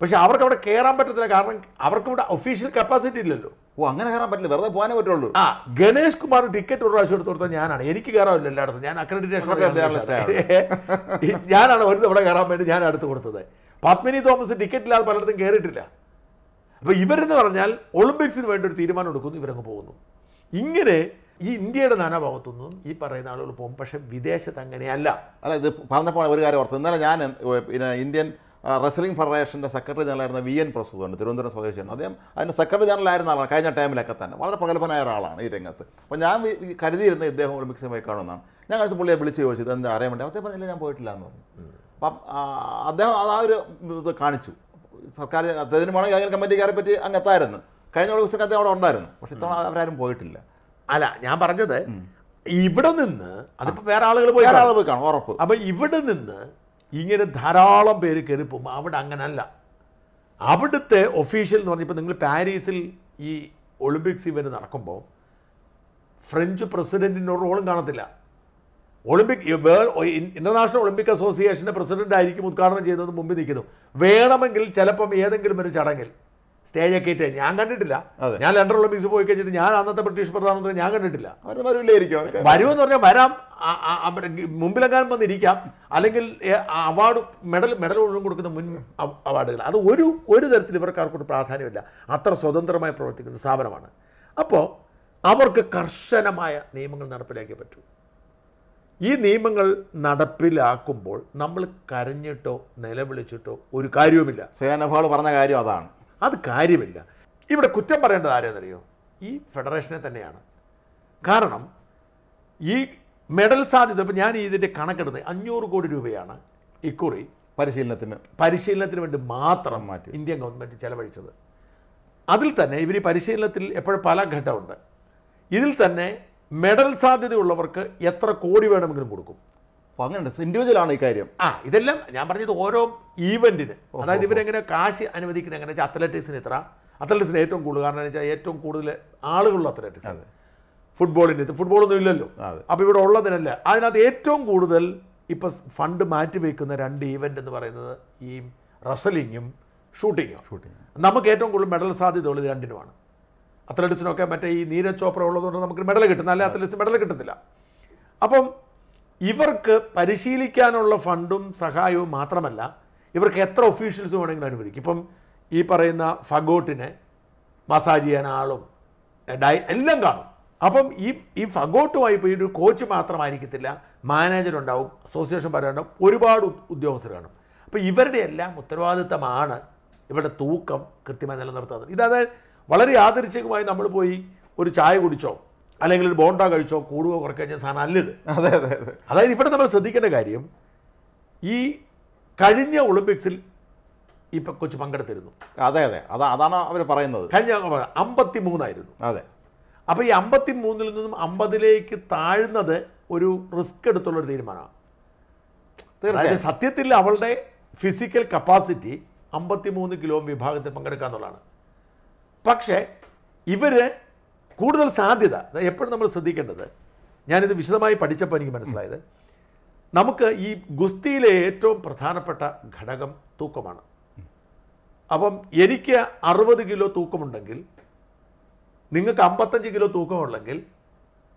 പക്ഷെ അവർക്ക് അവിടെ കയറാൻ പറ്റത്തില്ല. കാരണം അവർക്ക് ഇവിടെ ഒഫീഷ്യൽ കപ്പാസിറ്റി ഇല്ലല്ലോ. ഓ അങ്ങനെ കയറാൻ പറ്റില്ല. വെറുതെ പോകാനേ പറ്റുള്ളൂ. ആ ഗണേഷ് കുമാർ ടിക്കറ്റ് ഒരു പ്രാവശ്യം എടുത്ത് കൊടുത്താൽ ഞാനാണ്. എനിക്ക് കയറാമില്ല എല്ലായിടത്തും. ഞാൻ അക്രഡിറ്റേഷൻ ഞാനാണ് ഒരു തവണ കയറാൻ വേണ്ടി ഞാൻ എടുത്ത് കൊടുത്തത്. പത്മിനി തോമസ് ടിക്കറ്റ് ഇല്ലാതെ പലയിടത്തും കയറിയിട്ടില്ല അപ്പോൾ ഇവരെന്ന് പറഞ്ഞാൽ ഒളിമ്പിക്സിന് വേണ്ടി ഒരു തീരുമാനം എടുക്കുന്നു ഇവരങ്ങ് പോകുന്നു. ഇങ്ങനെ ഈ ഇന്ത്യയുടെ നാനാഭാഗത്തുനിന്നും ഈ പറയുന്ന ആളുകൾ പോകും. പക്ഷെ വിദേശത്ത് അങ്ങനെയല്ല. അല്ല ഇത് പറഞ്ഞപ്പോൾ ഒരു കാര്യം ഓർത്ത്. ഇന്നലെ ഞാൻ പിന്നെ ഇന്ത്യൻ റെസ്ലിംഗ് ഫെഡറേഷന്റെ സെക്രട്ടറി ജനറലായിരുന്ന വി എൻ പ്രസ്തുതമുണ്ട് തിരുവനന്തപുരം സ്വദേശിയാണ്. അദ്ദേഹം അതിന്റെ സെക്രട്ടറി ജനറൽ ആയിരുന്ന ആളാണ് കഴിഞ്ഞ ടൈമിലൊക്കെ തന്നെ. വളരെ പ്രഗത്ഭനായ ഒരാളാണ് ഈ രംഗത്ത്. അപ്പോൾ ഞാൻ കരുതിയിരുന്ന ഇദ്ദേഹം ഒളിമ്പിക്സിൽ പോയി കാണുമെന്നാണ് ഞാൻ കഴിച്ച് പുള്ളിയെ വിളിച്ച് ചോദിച്ചു ഇതെന്താ അറിയാൻ വേണ്ടി? അദ്ദേഹം പറഞ്ഞില്ല ഞാൻ പോയിട്ടില്ല എന്ന് പറഞ്ഞു. അപ്പം അദ്ദേഹം അത് ആ ഒരു ഇത് കാണിച്ചു. സർക്കാർ അദ്ദേഹത്തിന് വേണമെങ്കിൽ അങ്ങനെ കമ്മിറ്റി കമ്മിറ്റിക്കാരെ പറ്റി അങ്ങത്തായിരുന്നു കഴിഞ്ഞ ഒളിമ്പിക്സൊക്കെ അദ്ദേഹം അവിടെ ഉണ്ടായിരുന്നു. പക്ഷേ ഇത്തവണ അവരാരും പോയിട്ടില്ല. അല്ല ഞാൻ പറഞ്ഞത് ഇവിടെ നിന്ന് അതിപ്പോൾ വേറെ ആളുകൾ പോയി വേറെ ആളുകൾ പോയി കാണും ഉറപ്പ്. അപ്പോൾ ഇവിടെ നിന്ന് ഇങ്ങനെ ധാരാളം പേര് കയറി അവിടെ അങ്ങനല്ല. അവിടുത്തെ ഒഫീഷ്യൽ എന്ന് പറഞ്ഞപ്പോൾ നിങ്ങൾ പാരീസിൽ ഈ ഒളിമ്പിക്സ് ഇവന്റ് നടക്കുമ്പോൾ ഫ്രഞ്ച് പ്രസിഡന്റിന്റെ റോളും കാണത്തില്ല. ഒളിമ്പിക് വേൾഡ് ഇന്റർനാഷണൽ ഒളിമ്പിക് അസോസിയേഷന്റെ പ്രസിഡന്റ് ആയിരിക്കും ഉദ്ഘാടനം ചെയ്യുന്നത് മുമ്പിൽ നിൽക്കുന്നു. വേണമെങ്കിൽ ചിലപ്പം ഏതെങ്കിലും ഒരു ചടങ്ങിൽ സ്റ്റേജൊക്കെ ആയിട്ട് ഞാൻ കണ്ടിട്ടില്ല. ഞാൻ ലണ്ടൻ ഒളിമ്പിക്സ് പോയി കഴിഞ്ഞിട്ട് ഞാൻ അന്നത്തെ ബ്രിട്ടീഷ് പ്രധാനമന്ത്രി ഞാൻ കണ്ടിട്ടില്ല. വരുമെന്ന് പറഞ്ഞാൽ വരാം. മുമ്പിലെങ്ങാനും വന്നിരിക്കാം. അല്ലെങ്കിൽ അവാർഡ് മെഡൽ മെഡൽ ഒഴിവും കൊടുക്കുന്ന മുൻ അവാർഡുകൾ അത് ഒരു ഒരു തരത്തിൽ ഇവർക്ക് ആർക്കൊരു പ്രാധാന്യമില്ല. അത്ര സ്വതന്ത്രമായി പ്രവർത്തിക്കുന്ന സ്ഥാപനമാണ്. അപ്പോൾ അവർക്ക് കർശനമായ നിയമങ്ങൾ നടപ്പിലാക്കിയേ പറ്റൂ. ഈ നിയമങ്ങൾ നടപ്പിലാക്കുമ്പോൾ നമ്മൾ കരഞ്ഞിട്ടോ നിലവിളിച്ചിട്ടോ ഒരു കാര്യവുമില്ല. സേനഭാൾ പറഞ്ഞ കാര്യം അതാണ്. അത് കാര്യമില്ല. ഇവിടെ കുറ്റം പറയേണ്ടത് ആരെന്നറിയോ? ഈ ഫെഡറേഷനെ തന്നെയാണ്. കാരണം ഈ മെഡൽ സാധ്യത ഇപ്പം ഞാൻ ഇതിന്റെ കണക്കെടുത്ത് അഞ്ഞൂറ് കോടി രൂപയാണ് ഇക്കുറി പരിശീലനത്തിന് പരിശീലനത്തിന് വേണ്ടി മാത്രം മാറ്റി. ഇന്ത്യൻ ഗവൺമെന്റ് ചെലവഴിച്ചത്. അതിൽ തന്നെ ഇവർ പരിശീലനത്തിൽ എപ്പോഴും പല ഘട്ടമുണ്ട്. ഇതിൽ തന്നെ മെഡൽ സാധ്യതയുള്ളവർക്ക് എത്ര കോടി വേണമെങ്കിലും കൊടുക്കും. അപ്പോൾ ഇൻഡിവിജ്വൽ ആണ് ഈ കാര്യം. ആ ഇതെല്ലാം ഞാൻ പറഞ്ഞത് ഓരോ ഈവന്റിന് അതായത് ഇവരെങ്ങനെ കാശ് അനുവദിക്കുന്നത് എങ്ങനെ വെച്ചാൽ അത്ലറ്റിക്സിന് ഇത്ര. അത്ലറ്റിക്സിന് ഏറ്റവും കൂടുതൽ. കാരണം വെച്ചാൽ ഏറ്റവും കൂടുതൽ ആളുകളുള്ള അത്ലറ്റിക്സ് ആണ് ഫുട്ബോളിന് ഇത്. ഫുട്ബോളൊന്നും ഇല്ലല്ലോ. അപ്പോൾ ഇവിടെ ഉള്ളതിനല്ല. അതിനകത്ത് ഏറ്റവും കൂടുതൽ ഇപ്പം ഫണ്ട് മാറ്റി വെക്കുന്ന രണ്ട് ഈവന്റ് എന്ന് പറയുന്നത് ഈ റസലിങ്ങും ഷൂട്ടിങ്ങും ഷൂട്ടിങ് നമുക്ക് ഏറ്റവും കൂടുതൽ മെഡൽ സാധ്യത ഉള്ളത് രണ്ടിനുമാണ്. അത്ലറ്റിക്സിനൊക്കെ മറ്റേ ഈ നീരജ് ചോപ്ര ഉള്ളതുകൊണ്ട് നമുക്ക് മെഡൽ കിട്ടുന്ന അല്ലെ അത്ലറ്റിക്സ് മെഡൽ കിട്ടത്തില്ല. അപ്പം ഇവർക്ക് പരിശീലിക്കാനുള്ള ഫണ്ടും സഹായവും മാത്രമല്ല ഇവർക്ക് എത്ര ഒഫീഷ്യൽസ് വേണമെങ്കിലും അനുവദിക്കും. ഇപ്പം ഈ പറയുന്ന ഫഗോട്ടിനെ മസാജ് ചെയ്യാൻ ആളും ഡൈ എല്ലാം കാണും. അപ്പം ഈ ഈ ഫഗോട്ടുമായി പോയി ഒരു കോച്ച് മാത്രമായിരിക്കത്തില്ല മാനേജർ ഉണ്ടാവും അസോസിയേഷൻ പറയാനുണ്ടാവും ഒരുപാട് ഉദ്യോഗസ്ഥർ കാണും. അപ്പോൾ ഇവരുടെ എല്ലാം ഉത്തരവാദിത്തമാണ് ഇവരുടെ തൂക്കം കൃത്യമായി നിലനിർത്തുന്നത് ഇതത് വളരെ യാദൃച്ഛികമായി നമ്മൾ പോയി ഒരു ചായ കുടിച്ചോ അല്ലെങ്കിൽ ഒരു ബോണ്ട കഴിച്ചോ കൂടുകയോ കുറയ്ക്കുകയോ സാധനം അല്ലിത്. അതെ അതെ അതെ. അതായത് ഇവിടെ നമ്മൾ ശ്രദ്ധിക്കേണ്ട കാര്യം ഈ കഴിഞ്ഞ ഒളിമ്പിക്സിൽ ഈ കൊച്ചു പങ്കെടുത്തിരുന്നു. അതെ അതെ. അതാ അതാണ് അവർ പറയുന്നത്. കഴിഞ്ഞ അമ്പത്തി മൂന്നായിരുന്നു അതെ. അപ്പോൾ ഈ അമ്പത്തി മൂന്നിൽ നിന്നും അമ്പതിലേക്ക് താഴ്ന്നത് ഒരു റിസ്ക് എടുത്തുള്ള ഒരു തീരുമാനമാണ്. അതായത് സത്യത്തിൽ അവളുടെ ഫിസിക്കൽ കപ്പാസിറ്റി അമ്പത്തി മൂന്ന് കിലോ വിഭാഗത്തിൽ പങ്കെടുക്കുക എന്നുള്ളതാണ് പക്ഷേ ഇവർ കൂടുതൽ സാധ്യത. എപ്പോഴും നമ്മൾ ശ്രദ്ധിക്കേണ്ടത്. ഞാനിത് വിശദമായി പഠിച്ചപ്പോൾ എനിക്ക് മനസ്സിലായത്. നമുക്ക് ഈ ഗുസ്തിയിലെ ഏറ്റവും പ്രധാനപ്പെട്ട ഘടകം തൂക്കമാണ്. അപ്പം എനിക്ക് അറുപത് കിലോ തൂക്കമുണ്ടെങ്കിൽ നിങ്ങൾക്ക് അമ്പത്തഞ്ച് കിലോ തൂക്കമുള്ളെങ്കിൽ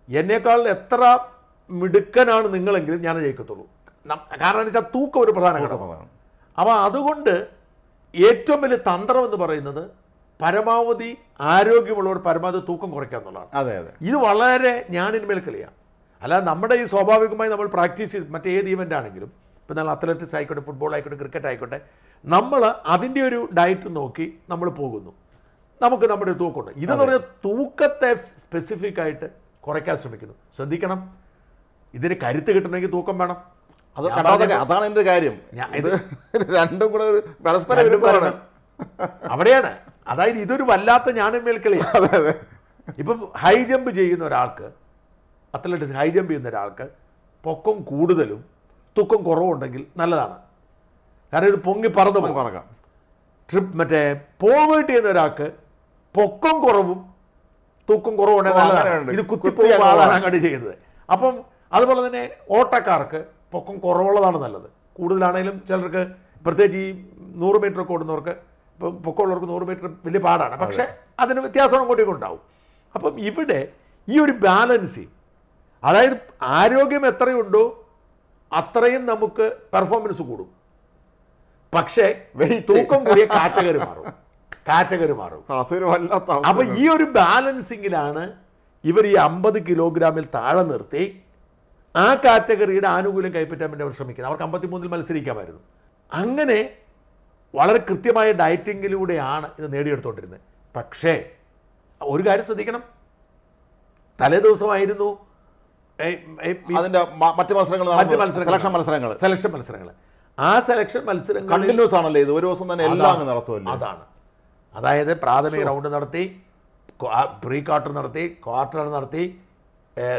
എന്നേക്കാൾ എത്ര മിടുക്കനാണ് നിങ്ങളെങ്കിലും ഞാൻ ജയിക്കത്തുള്ളൂ. കാരണം വെച്ചാൽ തൂക്കം ഒരു പ്രധാന ഘടകമാണ് അപ്പം അപ്പോൾ അതുകൊണ്ട് ഏറ്റവും വലിയ തന്ത്രം എന്ന് പറയുന്നത് പരമാവധി ആരോഗ്യമുള്ളവർ പരമാവധി തൂക്കം കുറയ്ക്കുക എന്നുള്ളതാണ്. അതെ അതെ. ഇത് വളരെ ഞാനിന്മേൽ കളിയാണ്. അല്ലാതെ നമ്മുടെ ഈ സ്വാഭാവികമായി നമ്മൾ പ്രാക്ടീസ് ചെയ്ത് മറ്റേത് ഈവന്റ് ആണെങ്കിലും ഇപ്പം നമ്മൾ അത്ലറ്റിക്സ് ആയിക്കോട്ടെ ഫുട്ബോൾ ആയിക്കോട്ടെ ക്രിക്കറ്റ് ആയിക്കോട്ടെ നമ്മൾ അതിന്റെ ഒരു ഡയറ്റ് നോക്കി നമ്മൾ പോകുന്നു. നമുക്ക് നമ്മുടെ ഒരു തൂക്കമുണ്ട്. ഇതെന്ന് പറഞ്ഞാൽ തൂക്കത്തെ സ്പെസിഫിക് ആയിട്ട് കുറയ്ക്കാൻ ശ്രമിക്കുന്നു. ശ്രദ്ധിക്കണം. ഇതിന് കരുത്ത് കിട്ടണമെങ്കിൽ തൂക്കം വേണം. അത് അതാണ് എന്റെ കാര്യം. രണ്ടും കൂടെ പരസ്പര അവിടെയാണ്. അതായത് ഇതൊരു വല്ലാത്ത ഞാനും അതെ ഇപ്പം ഹൈ ജമ്പ് ചെയ്യുന്ന ഒരാൾക്ക് അത്ലറ്റിക്സ് ഹൈ ജമ്പ് ചെയ്യുന്ന ഒരാൾക്ക് പൊക്കം കൂടുതലും തുക്കം കുറവുണ്ടെങ്കിൽ നല്ലതാണ്. കാരണം ഇത് പൊങ്ങി പറന്നു പോകും. പറക്കാം. ട്രിപ്പ് മറ്റേ പോവേട്ട് ചെയ്യുന്ന ഒരാൾക്ക് പൊക്കം കുറവും തൂക്കം കുറവുണ്ടെങ്കിൽ നല്ലതാണ്. ഇത് കുത്തിപ്പോയി ആളാണ് ചെയ്യുന്നത്. അപ്പം അതുപോലെ തന്നെ ഓട്ടക്കാർക്ക് പൊക്കം കുറവുള്ളതാണ് നല്ലത്. കൂടുതലാണെങ്കിലും ചിലർക്ക് പ്രത്യേകിച്ച് ഈ നൂറ് മീറ്റർ ഒക്കെ ഓടുന്നവർക്ക് പൊക്കമുള്ളവർക്ക് നൂറ് മീറ്റർ വലിയ പാടാണ്. പക്ഷേ അതിന് വ്യത്യാസം അങ്ങോട്ടേക്ക് ഉണ്ടാവും. അപ്പം ഇവിടെ ഈ ഒരു ബാലൻസിങ് അതായത് ആരോഗ്യം എത്രയുണ്ടോ അത്രയും നമുക്ക് പെർഫോമൻസ് കൂടും. പക്ഷേ. തൂക്കം കൂടിയ കാറ്റഗറി മാറും. കാറ്റഗറി മാറും. അപ്പൊ ഈ ഒരു ബാലൻസിങ്ങിലാണ് ഇവർ ഈ അമ്പത് കിലോഗ്രാമിൽ താഴെ നിർത്തി ആ കാറ്റഗറിയുടെ ആനുകൂല്യം കൈപ്പറ്റാൻ വേണ്ടി അവർ ശ്രമിക്കുന്നത്. അവർക്ക് അമ്പത്തിമൂന്നിൽ മത്സരിക്കാമായിരുന്നു. അങ്ങനെ വളരെ കൃത്യമായ ഡയറ്റിങ്ങിലൂടെയാണ് ഇത് നേടിയെടുത്തോണ്ടിരുന്നത്. പക്ഷേ ഒരു കാര്യം ശ്രദ്ധിക്കണം. തലേ ദിവസമായിരുന്നു. അതിന്റെ മറ്റ് മത്സരങ്ങൾ മറ്റ് നടന്നു. മത്സരങ്ങൾ. സെലക്ഷൻ മത്സരങ്ങൾ. സെലക്ഷൻ മത്സരങ്ങൾ. ആ സെലക്ഷൻ മത്സരങ്ങൾ കണ്ടിന്യൂസ് ആണല്ലേ ഇത്? ഒരു ദിവസം തന്നെ എല്ലാം നടത്തുമല്ലോ അതാണ്. അതായത് പ്രാഥമിക റൗണ്ട് നടത്തി പ്രീ ക്വാർട്ടർ നടത്തി ക്വാർട്ടർ നടത്തി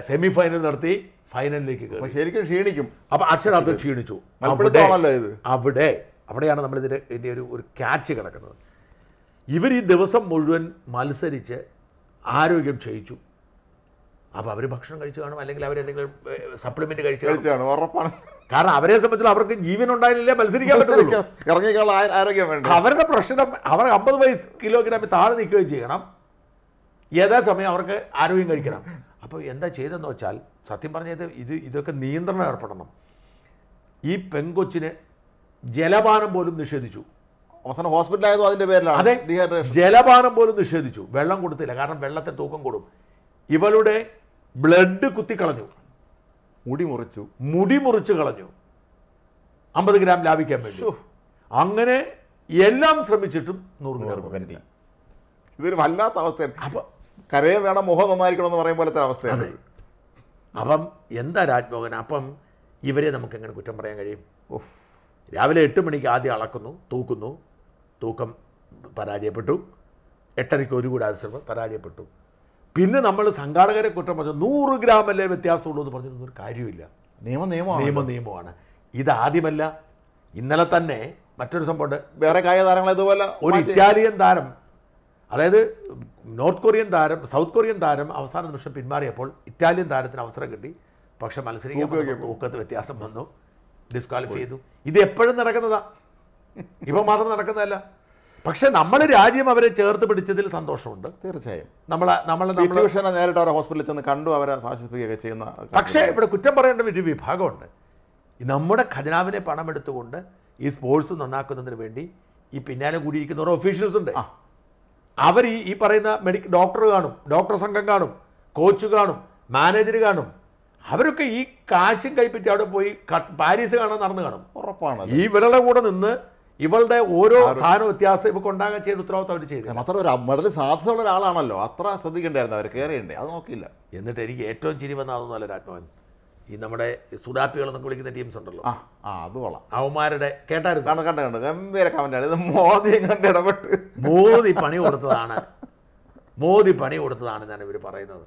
സെമി ഫൈനൽ നടത്തി ഫൈനലിലേക്ക് ശരിക്കും ക്ഷീണിക്കും. അപ്പൊ അക്ഷരാർത്ഥം ക്ഷീണിച്ചു. അവിടെ അവിടെയാണ് നമ്മളിതിന്റെ ഇതിന്റെ ഒരു ഒരു ക്യാച്ച് കിടക്കുന്നത്. ഇവർ ഈ ദിവസം മുഴുവൻ മത്സരിച്ച് ആരോഗ്യം ക്ഷയിച്ചു. അപ്പോൾ അവർ ഭക്ഷണം കഴിച്ചു കാണും അല്ലെങ്കിൽ അവരെന്തെങ്കിലും സപ്ലിമെന്റ് കഴിച്ചു കഴിച്ചാണ് ഉറപ്പാണ്. കാരണം അവരെ സംബന്ധിച്ച് അവർക്ക് ജീവൻ ഉണ്ടായില്ലേ മത്സരിക്കാൻ പറ്റില്ല ആരോഗ്യം വേണ്ട? അവരുടെ പ്രശ്നം അവർ അമ്പത് വയസ്സ് കിലോഗ്രാമിൽ താഴെ നിൽക്കുകയും ചെയ്യണം. യഥാസമയം അവർക്ക് ആരോഗ്യം കഴിക്കണം. അപ്പോൾ എന്താ ചെയ്തതെന്ന് വെച്ചാൽ സത്യം പറഞ്ഞത് ഇത് ഇതൊക്കെ നിയന്ത്രണം ഏർപ്പെടണം. ഈ പെങ്കൊച്ചിന് ജലപാനം പോലും നിഷേധിച്ചു. അവസാനം ഹോസ്പിറ്റലായതും അതിന്റെ പേരിലാണ്. അതെ ജലപാനം പോലും നിഷേധിച്ചു. വെള്ളം കൊടുത്തില്ല. കാരണം വെള്ളത്തെ തൂക്കം കൂടും. ഇവളുടെ ബ്ലഡ് കുത്തിക്കളഞ്ഞു. മുടി മുറിച്ചു. മുടി മുറിച്ച് കളഞ്ഞു. അമ്പത് ഗ്രാം ലാഭിക്കാൻ വേണ്ടി. അങ്ങനെ എല്ലാം ശ്രമിച്ചിട്ടും നൂറ് ഗ്രാം. ഇതൊരു വല്ലാത്ത അവസ്ഥയാണ്. അപ്പൊ കരയെ വേണം മുഖം നന്നായിരിക്കണം എന്ന് പറയും പോലത്തെ അവസ്ഥയാണ്. അപ്പം എന്താ രാജ്മോഹൻ? അപ്പം ഇവരെ നമുക്ക് എങ്ങനെ കുറ്റം പറയാൻ കഴിയും? ഉഫ്. രാവിലെ എട്ട് മണിക്ക് ആദ്യം അളക്കുന്നു തൂക്കുന്നു. തൂക്കം പരാജയപ്പെട്ടു. എട്ടരയ്ക്ക് ഒരു കൂടെ ശ്രമം പരാജയപ്പെട്ടു. പിന്നെ നമ്മൾ സംഘാടകരെ കുറ്റം പറഞ്ഞു നൂറ് ഗ്രാം അല്ലേ വ്യത്യാസമുള്ളൂ എന്ന് പറഞ്ഞിരുന്ന ഒരു കാര്യമില്ല. നിയമം നിയമമാണ്. നിയമ നിയമമാണ്. ഇതാദ്യമല്ല ഇന്നലെ തന്നെ മറ്റൊരു സംഭവമുണ്ട് വേറെ കായിക താരങ്ങൾ ഇതുപോലെ ഒരു ഇറ്റാലിയൻ താരം അതായത് നോർത്ത് കൊറിയൻ താരം സൗത്ത് കൊറിയൻ താരം അവസാന നിമിഷം പിന്മാറിയപ്പോൾ ഇറ്റാലിയൻ താരത്തിന് അവസരം കിട്ടി. പക്ഷെ മത്സരിക്കാൻ തൂക്കത്ത് വ്യത്യാസം വന്നു. ഡിസ്ക്വാളിഫൈ ചെയ്തു. ഇത് എപ്പോഴും നടക്കുന്നതാ. ഇപ്പം മാത്രം നടക്കുന്നതല്ല. പക്ഷെ നമ്മൾ രാജ്യം അവരെ ചേർത്ത് പിടിച്ചതിൽ സന്തോഷമുണ്ട്. തീർച്ചയായും. നമ്മളെ നമ്മൾ നേരിട്ട് അവരെ ഹോസ്പിറ്റലിൽ ചെന്ന് കണ്ടു അവരെ ആശ്വസിപ്പിക്കുകയൊക്കെ ചെയ്യുന്ന പക്ഷേ ഇവിടെ കുറ്റം പറയേണ്ട ഒരു വിഭാഗമുണ്ട്. നമ്മുടെ ഖജനാവിനെ പണം എടുത്തുകൊണ്ട് ഈ സ്പോർട്സ് നന്നാക്കുന്നതിന് വേണ്ടി ഈ പിന്നാലെ കൂടിയിരിക്കുന്ന ഓരോ ഒഫീഷ്യൽസ് ഉണ്ട്. അവർ ഈ ഈ പറയുന്ന മെഡിക്കൽ ഡോക്ടർ കാണും ഡോക്ടർ സംഘം കാണും കോച്ച് കാണും മാനേജർ കാണും അവരൊക്കെ ഈ കാശും കൈപ്പറ്റി അവിടെ പോയി പാരീസ് കാണാൻ നടന്നു കാണും. ഉറപ്പാണ് ഈ ഇവരുടെ കൂടെ നിന്ന് ഇവളുടെ ഓരോ സാധന വ്യത്യാസം ഇവർക്ക് ഉണ്ടാകാൻ ചെയ്യുന്ന ഉത്തരവാദിത്വം അവർ ചെയ്തു അത്ര ഒരു മെഡൽ സാധ്യതയുള്ള ഒരാളാണല്ലോ. അത്ര ശ്രദ്ധിക്കേണ്ടായിരുന്നു അവർ കയറിയുണ്ട് അത് നോക്കിയില്ല. എന്നിട്ട് എനിക്ക് ഏറ്റവും ചിരി വന്ന അതൊന്നുമല്ല രാജ്മോഹൻ. ഈ നമ്മുടെ സുഡാപ്പികൾ എന്നൊക്കെ വിളിക്കുന്ന ടീംസ് ഉണ്ടല്ലോ. ആ അത് കൊള്ളാം. അവന്മാരുടെ കേട്ടായിരുന്നു. കണ്ട കണ്ട കണ്ട്. ഗംഭീര കമന്റാണ് ഇത് മോദി കണ്ട് ഇടപെട്ട്. മോദി പണി കൊടുത്തതാണ്. മോദി പണി കൊടുത്തതാണ് ഞാൻ ഇവർ പറയുന്നത്.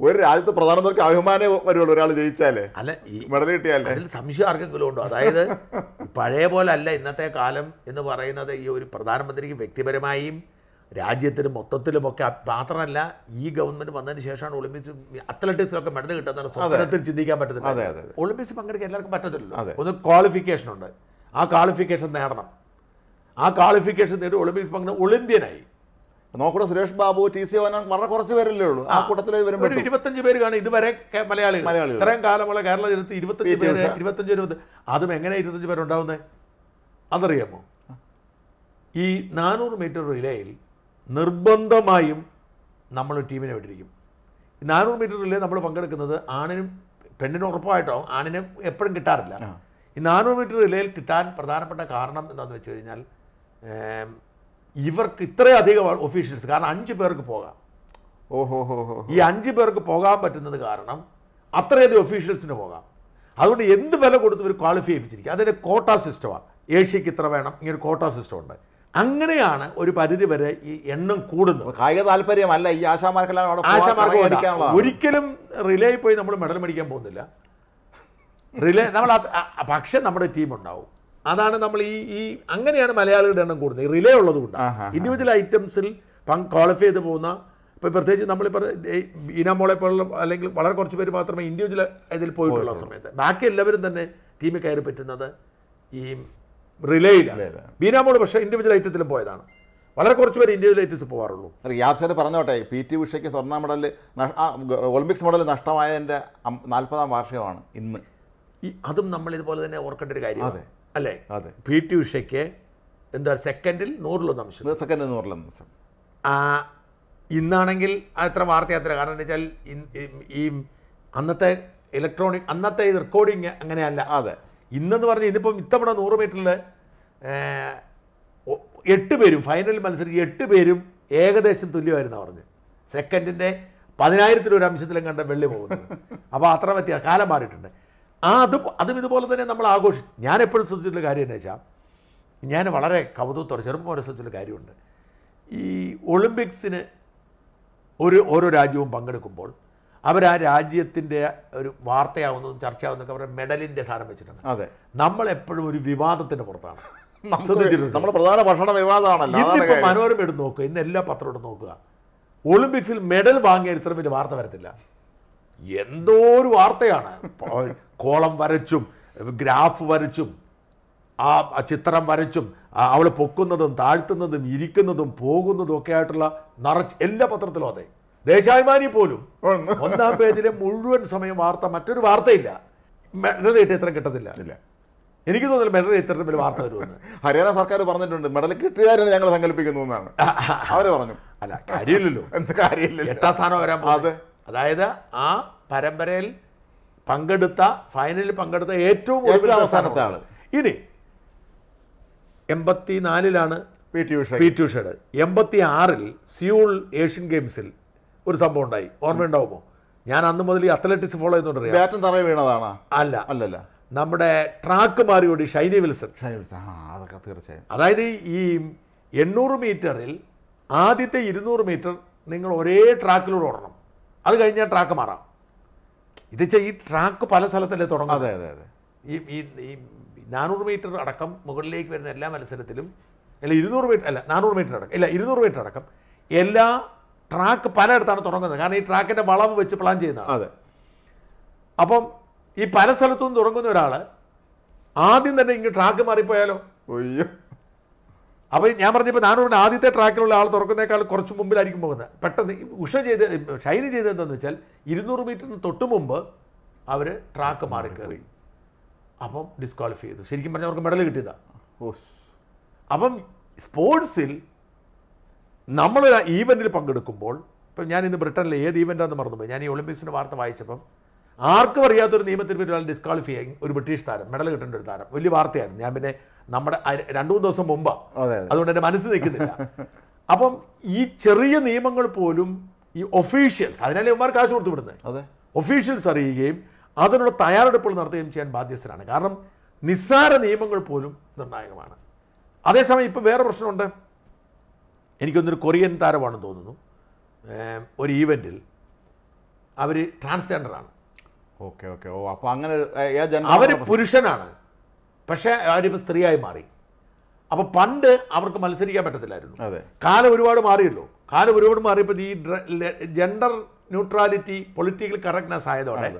ഒരു രാജ്യത്ത് പ്രധാനമന്ത്രിക്ക് അഭിമാനേ വരുള്ളൂ ഒരാൾ ജയിച്ചാലേ. അല്ല ഈ മെഡൽ കിട്ടിയാലേ. അതിൽ സംശയം ആർക്കെങ്കിലും ഉണ്ടോ? അതായത് പഴയ പോലെ അല്ല ഇന്നത്തെ കാലം എന്ന് പറയുന്നത് ഈ ഒരു പ്രധാനമന്ത്രിക്ക് വ്യക്തിപരമായും രാജ്യത്തിന് മൊത്തത്തിലുമൊക്കെ മാത്രമല്ല ഈ ഗവൺമെന്റ് വന്നതിന് ശേഷമാണ് ഒളിമ്പിക്സ് അത്ലറ്റിക്സിലൊക്കെ മെഡൽ കിട്ടുന്ന സ്വപ്നത്തിൽ ചിന്തിക്കാൻ പറ്റത്തില്ല. ഒളിമ്പിക്സ് പങ്കെടുക്കാൻ എല്ലാവർക്കും പറ്റത്തില്ലല്ലോ. ഒന്ന് ക്വാളിഫിക്കേഷൻ ഉണ്ട്. ആ ക്വാളിഫിക്കേഷൻ നേടണം. ആ ക്വാളിഫിക്കേഷൻ നേടി ഒളിമ്പിക്സ് പങ്കെടുക്കുന്ന ഒളിമ്പ്യനായി. നോക്കൂടെ സുരേഷ് ബാബു ടി സി വനാൻ വളരെ കുറച്ച് പേരല്ലേ ഉള്ളൂ. ആ കൂട്ടത്തിൽ ഒരു ഇരുപത്തഞ്ച് പേര് കാണും. ഇതുവരെ മലയാളികൾ. മലയാളികൾ. ഇത്രയും കാലമുള്ള കേരള ജനത്തിൽ ഇരുപത്തഞ്ച് പേര്. ഇരുപത്തഞ്ച് ഇരുപത്തി അതും എങ്ങനെ ഇരുപത്തഞ്ച് പേരുണ്ടാവുന്നത് അതറിയാമോ? ഈ നാനൂറ് മീറ്റർ റിലേയിൽ നിർബന്ധമായും നമ്മൾ ടീമിനെ വിട്ടിരിക്കും. നാനൂറ് മീറ്റർ റിലേ നമ്മൾ പങ്കെടുക്കുന്നത് ആണിനും പെണ്ണിനും ഉറപ്പായിട്ടോ ആണിനും എപ്പോഴും കിട്ടാറില്ല. ഈ നാനൂറ് മീറ്റർ റിലേയിൽ കിട്ടാൻ പ്രധാനപ്പെട്ട കാരണം എന്താണെന്ന് വെച്ച് കഴിഞ്ഞാൽ ഇവർക്ക് ഇത്രയധികം ഒഫീഷ്യൽസ് കാരണം അഞ്ച് പേർക്ക് പോകാം. ഓഹോ ഈ അഞ്ച് പേർക്ക് പോകാൻ പറ്റുന്നത് കാരണം അത്രയധികം ഒഫീഷ്യൽസിന് പോകാം. അതുകൊണ്ട് എന്ത് വില കൊടുത്ത് ഒരു ക്വാളിഫൈ ചെയ്യിപ്പിച്ചിരിക്കും? അതിന്റെ കോട്ട സിസ്റ്റമാണ് ഏഷ്യക്ക് ഇത്ര വേണം ഇങ്ങനെ കോട്ട സിസ്റ്റം ഉണ്ട്. അങ്ങനെയാണ് ഒരു പരിധി വരെ ഈ എണ്ണം കൂടുന്നത്. കായിക താല്പര്യമല്ല ഈ ആശാമാർക്കെല്ലാം ആശാമാർക്ക്. ഒരിക്കലും റിലേ പോയി നമ്മൾ മെഡൽ മേടിക്കാൻ പോകുന്നില്ല. റിലേ നമ്മൾ പക്ഷെ നമ്മുടെ ടീം ഉണ്ടാവും. അതാണ് നമ്മൾ ഈ ഈ അങ്ങനെയാണ് മലയാളികളുടെ എണ്ണം കൂടുന്നത്. ഈ റിലേ ഉള്ളത് കൊണ്ട്. ഇൻഡിവിജ്വൽ ഐറ്റംസിൽ പങ്ക് ക്വാളിഫൈ ചെയ്ത് പോകുന്ന ഇപ്പോൾ പ്രത്യേകിച്ച് നമ്മളിപ്പോൾ ഇനമോളെ പോലുള്ള അല്ലെങ്കിൽ വളരെ കുറച്ച് പേര് മാത്രമേ ഇൻഡിവിജ്വൽ ഇതിൽ പോയിട്ടുള്ള സമയത്ത്. ബാക്കി എല്ലാവരും തന്നെ ടീമിൽ കയറി പറ്റുന്നത് ഈ റിലേയിലാണ്. ബീനാമോൾ പക്ഷേ ഇൻഡിവിജ്വൽ ഐറ്റത്തിലും പോയതാണ്. വളരെ കുറച്ച് പേര് ഇൻഡിവിജ്വൽ ഐറ്റംസ് പോകാറുള്ളൂ യാർഷർ പറഞ്ഞോട്ടെ പി ടി ഉഷയ്ക്ക് സ്വർണ മെഡൽ ഒളിമ്പിക്സ് മെഡൽ നഷ്ടമായതിന്റെ നാൽപ്പതാം വാർഷികമാണ് ഇന്ന്. ഈ അതും നമ്മൾ ഇതുപോലെ തന്നെ ഓർക്കേണ്ട ഒരു കാര്യമാണ്. അതെ. അല്ലേ? അതെ. പി ടി ഉഷയ്ക്ക് എന്താ സെക്കൻഡിൽ നൂറിലൊന്ന് അംശം സെക്കൻഡിൽ സെക്കൻഡ് നിമിഷം ആ, ഇന്നാണെങ്കിൽ അത്ര വാർത്തയാത്ര. കാരണം എന്താ വെച്ചാൽ ഈ- ഈ അന്നത്തെ ഇലക്ട്രോണിക് അന്നത്തെ ഈ റെക്കോർഡിങ് അങ്ങനെയല്ല. അതെ. ഇന്നെന്ന് പറഞ്ഞാൽ ഇന്നിപ്പം ഇത്തവണ നൂറ് മീറ്ററിൽ എട്ട് പേരും ഫൈനലിൽ മത്സരിച്ച് എട്ട് പേരും ഏകദേശം തുല്യമായിരുന്നു പറഞ്ഞ് സെക്കൻഡിന്റെ പതിനായിരത്തിലൊരു അംശത്തിലും കണ്ട വെള്ളി പോകുന്നത്. അപ്പോൾ അത്ര വ്യത്യാസം കാലം മാറിയിട്ടുണ്ട്. ആ അത് അതും ഇതുപോലെ തന്നെ നമ്മൾ ആഘോഷിച്ചു ഞാൻ എപ്പോഴും ശ്രദ്ധിച്ചിട്ടുള്ള കാര്യം എന്ന് വെച്ചാൽ ഞാൻ വളരെ കൗതുകത്തോടെ ചെറുപ്പം പോലെ ശ്രദ്ധിച്ചിട്ടുള്ള കാര്യമുണ്ട്. ഈ ഒളിമ്പിക്സിന് ഒരു ഓരോ രാജ്യവും പങ്കെടുക്കുമ്പോൾ അവർ ആ രാജ്യത്തിന്റെ ഒരു വാർത്തയാവുന്നതും ചർച്ചയാവുന്നതൊക്കെ അവരുടെ മെഡലിന്റെ സാധനം വെച്ചിട്ടുണ്ട്. അതെ. നമ്മൾ എപ്പോഴും ഒരു വിവാദത്തിന്റെ പുറത്താണ്? നമ്മുടെ പ്രധാന ഭക്ഷണ വിവാദമാണല്ലോ ഇന്നിപ്പോൾ മനോരമ എടുത്ത് നോക്കുക ഇന്ന് എല്ലാ പത്രം എടുത്ത് നോക്കുക. ഒളിമ്പിക്സിൽ മെഡൽ വാങ്ങിയാൽ ഇത്ര വലിയ വാർത്ത വരത്തില്ല. എന്തോ ഒരു വാർത്തയാണ് കോളം വരച്ചും ഗ്രാഫ് വരച്ചും ആ ചിത്രം വരച്ചും അവൾ പൊക്കുന്നതും താഴ്ത്തുന്നതും ഇരിക്കുന്നതും പോകുന്നതും ഒക്കെ ആയിട്ടുള്ള നിറച്ച് എല്ലാ പത്രത്തിലും അതെ. ദേശാഭിമാനി പോലും ഒന്നാം. പേജിലെ മുഴുവൻ സമയം വാർത്ത മറ്റൊരു വാർത്തയില്ല. മെഡൽ കിട്ടിയ ഇത്രയും കിട്ടത്തില്ല. എനിക്ക് തോന്നുന്നില്ല മെഡൽ ഇത്രയും വലിയ വാർത്ത വരുമെന്ന്. ഹരിയാന സർക്കാർ പറഞ്ഞിട്ടുണ്ട് മെഡൽ കിട്ടിയാലും ഞങ്ങൾ സങ്കല്പിക്കുന്നു എന്നാണ്. അവർ പറഞ്ഞു. അല്ല കാര്യമില്ലല്ലോ. എന്താ കാര്യമില്ല എട്ടാം സ്ഥാനം വരാൻ. അതായത് ആ പരമ്പരയിൽ പങ്കെടുത്ത ഫൈനലിൽ പങ്കെടുത്ത ഏറ്റവും അവസാനത്തെ. ആൾ. ഇനി എൺപത്തി നാലിലാണ് P T Usha. P T ഉഷയുടെ. എൺപത്തി ആറിൽ സിയൂൾ ഏഷ്യൻ ഗെയിംസിൽ ഒരു സംഭവം ഉണ്ടായി. ഓർമ്മയുണ്ടാവുമോ ഞാൻ അന്ന് മുതൽ ഈ അത്ലറ്റിക്സ് ഫോളോ ബാറ്റും തറയിൽ വീണതാണോ? അല്ല. അല്ലല്ല. നമ്മുടെ ട്രാക്ക് മാറി ഓടി ഷൈനി വിൽസൺ. ഷൈനിൽസ്. ആ അതൊക്കെ തീർച്ചയായും. അതായത് ഈ എണ്ണൂറ് മീറ്ററിൽ ആദ്യത്തെ ഇരുന്നൂറ് മീറ്റർ നിങ്ങൾ ഒരേ ട്രാക്കിലൂടെ ഓടണം. അത് കഴിഞ്ഞാൽ ട്രാക്ക് മാറാം. ഇത് വെച്ചാൽ ഈ ട്രാക്ക് പല സ്ഥലത്തല്ലേ തുടങ്ങും അതെ അതെ അതെ. ഈ ഈ നാനൂറ് മീറ്റർ അടക്കം മുകളിലേക്ക് വരുന്ന എല്ലാ മത്സരത്തിലും അല്ല ഇരുന്നൂറ് മീറ്റർ അല്ല നാനൂറ് മീറ്റർ അടക്കം ഇല്ല ഇരുന്നൂറ് മീറ്റർ അടക്കം എല്ലാ ട്രാക്ക് പലയിടത്താണ് തുടങ്ങുന്നത്. കാരണം ഈ ട്രാക്കിന്റെ വളവ് വെച്ച് പ്ലാൻ ചെയ്യുന്നതാണ്. അതെ. അപ്പം ഈ പല സ്ഥലത്തും തുടങ്ങുന്ന ഒരാൾ ആദ്യം തന്നെ ഇങ്ങ് ട്രാക്ക് മാറിപ്പോയാലോ? ഒയ്യോ അപ്പോൾ ഞാൻ പറഞ്ഞപ്പോൾ നാനൂറിന്റെ ആദ്യത്തെ ട്രാക്കിലുള്ള ആൾ തുറക്കുന്നേക്കാൾ കുറച്ച് മുമ്പിലായിരിക്കും പോകുന്നത്. പെട്ടെന്ന് ഉഷ ചെയ്ത് ഷൈന് ചെയ്തത് എന്താണെന്ന് വെച്ചാൽ ഇരുന്നൂറ് മീറ്ററിന് തൊട്ട് മുമ്പ് അവർ ട്രാക്ക് മാറി കയറി. അപ്പം ഡിസ്ക്വാളിഫൈ ചെയ്തു. ശരിക്കും പറഞ്ഞാൽ അവർക്ക് മെഡൽ കിട്ടിയതാണ് അപ്പം സ്പോർട്സിൽ നമ്മളൊരു ഈവന്റിൽ പങ്കെടുക്കുമ്പോൾ ഇപ്പം ഞാൻ ഇന്ന് ബ്രിട്ടനിലെ ഏത് ഈവന്റാണെന്ന് മറന്നുപോയി. ഞാൻ ഈ ഒളിമ്പിക്സിന്റെ വാർത്ത വായിച്ചപ്പം ആർക്കും അറിയാത്തൊരു നിയമത്തിന് പേരിൽ ഒരാൾ ഡിസ്ക്വാളിഫൈ ആയി. ഒരു ബ്രിട്ടീഷ് താരം മെഡൽ കിട്ടേണ്ട ഒരു താരം. വലിയ വാർത്തയായിരുന്നു. ഞാൻ പിന്നെ നമ്മുടെ രണ്ടു മൂന്ന് ദിവസം മുമ്പാണ് അതെ അതുകൊണ്ട് എന്റെ മനസ്സ് നിൽക്കുന്നില്ല. അപ്പം ഈ ചെറിയ നിയമങ്ങൾ പോലും ഈ ഒഫീഷ്യൽസ് അതിനല്ലേ ഉമ്മാർ കാശ് കൊടുത്തു വിടുന്നത്? ഒഫീഷ്യൽസ് അറിയുകയും അതിനുള്ള തയ്യാറെടുപ്പുകൾ നടത്തുകയും ചെയ്യാൻ ബാധ്യസ്ഥരാണ്. കാരണം നിസ്സാര നിയമങ്ങൾ പോലും നിർണായകമാണ്. അതേസമയം ഇപ്പോൾ വേറെ പ്രശ്നമുണ്ട്. എനിക്കൊന്നൊരു കൊറിയൻ താരമാണെന്ന് തോന്നുന്നു. ഒരു ഈവന്റിൽ അവർ ട്രാൻസ്ജെൻഡറാണ് ഓക്കെ ഓക്കെ. ഓ അപ്പോൾ അങ്ങനെ അവർ പുരുഷനാണ്. പക്ഷേ അവരിപ്പോൾ സ്ത്രീയായി മാറി. അപ്പോൾ പണ്ട് അവർക്ക് മത്സരിക്കാൻ പറ്റത്തില്ലായിരുന്നു. കാലം ഒരുപാട് മാറിയല്ലോ. കാലം ഒരുപാട് മാറിയപ്പോൾ ഈ ജെൻഡർ ന്യൂട്രാലിറ്റി പൊളിറ്റിക്കൽ കറക്റ്റ്നെസ് ആയതോടെ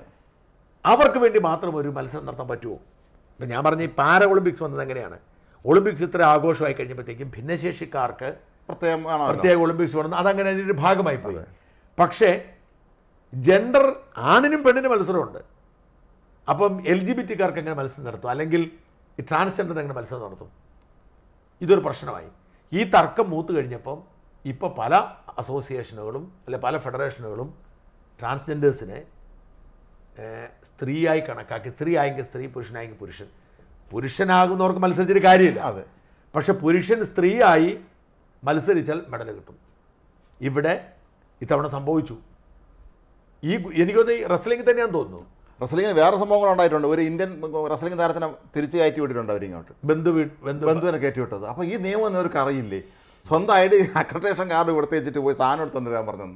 അവർക്ക് വേണ്ടി മാത്രം ഒരു മത്സരം നടത്താൻ പറ്റുമോ ഇപ്പം ഞാൻ പറഞ്ഞ ഈ പാര ഒളിമ്പിക്സ് വന്നത് എങ്ങനെയാണ്? ഒളിമ്പിക്സ് ഇത്ര ആഘോഷമായി കഴിഞ്ഞപ്പോഴത്തേക്കും ഭിന്നശേഷിക്കാർക്ക് പ്രത്യേകം പ്രത്യേക ഒളിമ്പിക്സ് വന്നത് അതങ്ങനെ അതിന്റെ ഒരു ഭാഗമായി പോയി. പക്ഷേ ജെൻഡർ ആണിനും പെണ്ണിനും മത്സരമുണ്ട്. അപ്പം എൽ ജി ബി ടിക്കാർക്ക് എങ്ങനെ മത്സരം നടത്തും? അല്ലെങ്കിൽ ഈ ട്രാൻസ്ജെൻഡർ എങ്ങനെ മത്സരം നടത്തും? ഇതൊരു പ്രശ്നമായി. ഈ തർക്കം മൂത്ത് കഴിഞ്ഞപ്പം ഇപ്പോൾ പല അസോസിയേഷനുകളും അല്ലെ പല ഫെഡറേഷനുകളും ട്രാൻസ്ജെൻഡേഴ്സിനെ സ്ത്രീയായി കണക്കാക്കി സ്ത്രീ ആയെങ്കിൽ സ്ത്രീ പുരുഷനായെങ്കിൽ പുരുഷൻ. പുരുഷനാകുന്നവർക്ക് മത്സരിച്ചിട്ട് കാര്യമില്ല. അതെ. പക്ഷെ പുരുഷൻ സ്ത്രീയായി മത്സരിച്ചാൽ മെഡൽ കിട്ടും. ഇവിടെ ഇത്തവണ സംഭവിച്ചു. ഈ എനിക്കൊന്ന് റെസ്ലിംഗ് തന്നെയാന്ന് തോന്നുന്നു. റസ്ലിംഗിന് വേറെ സംഭവങ്ങൾ ഉണ്ടായിട്ടുണ്ട്. ഒരു ഇന്ത്യൻ റസ്ലിംഗ് താരത്തിനെ തിരിച്ചു കയറ്റി വിട്ടിട്ടുണ്ട് അവരിങ്ങോട്ട് ബന്ധു ബന്ധുവിനെ കയറ്റി വിട്ടത്. അപ്പോൾ ഈ നിയമം അവർക്ക് അറിയില്ലേ? സ്വന്തം അക്രഡേഷൻ കാർഡ് കൊടുത്ത് വെച്ചിട്ട് പോയി സാധനം എടുത്തുകൊണ്ടിരാൻ പറഞ്ഞു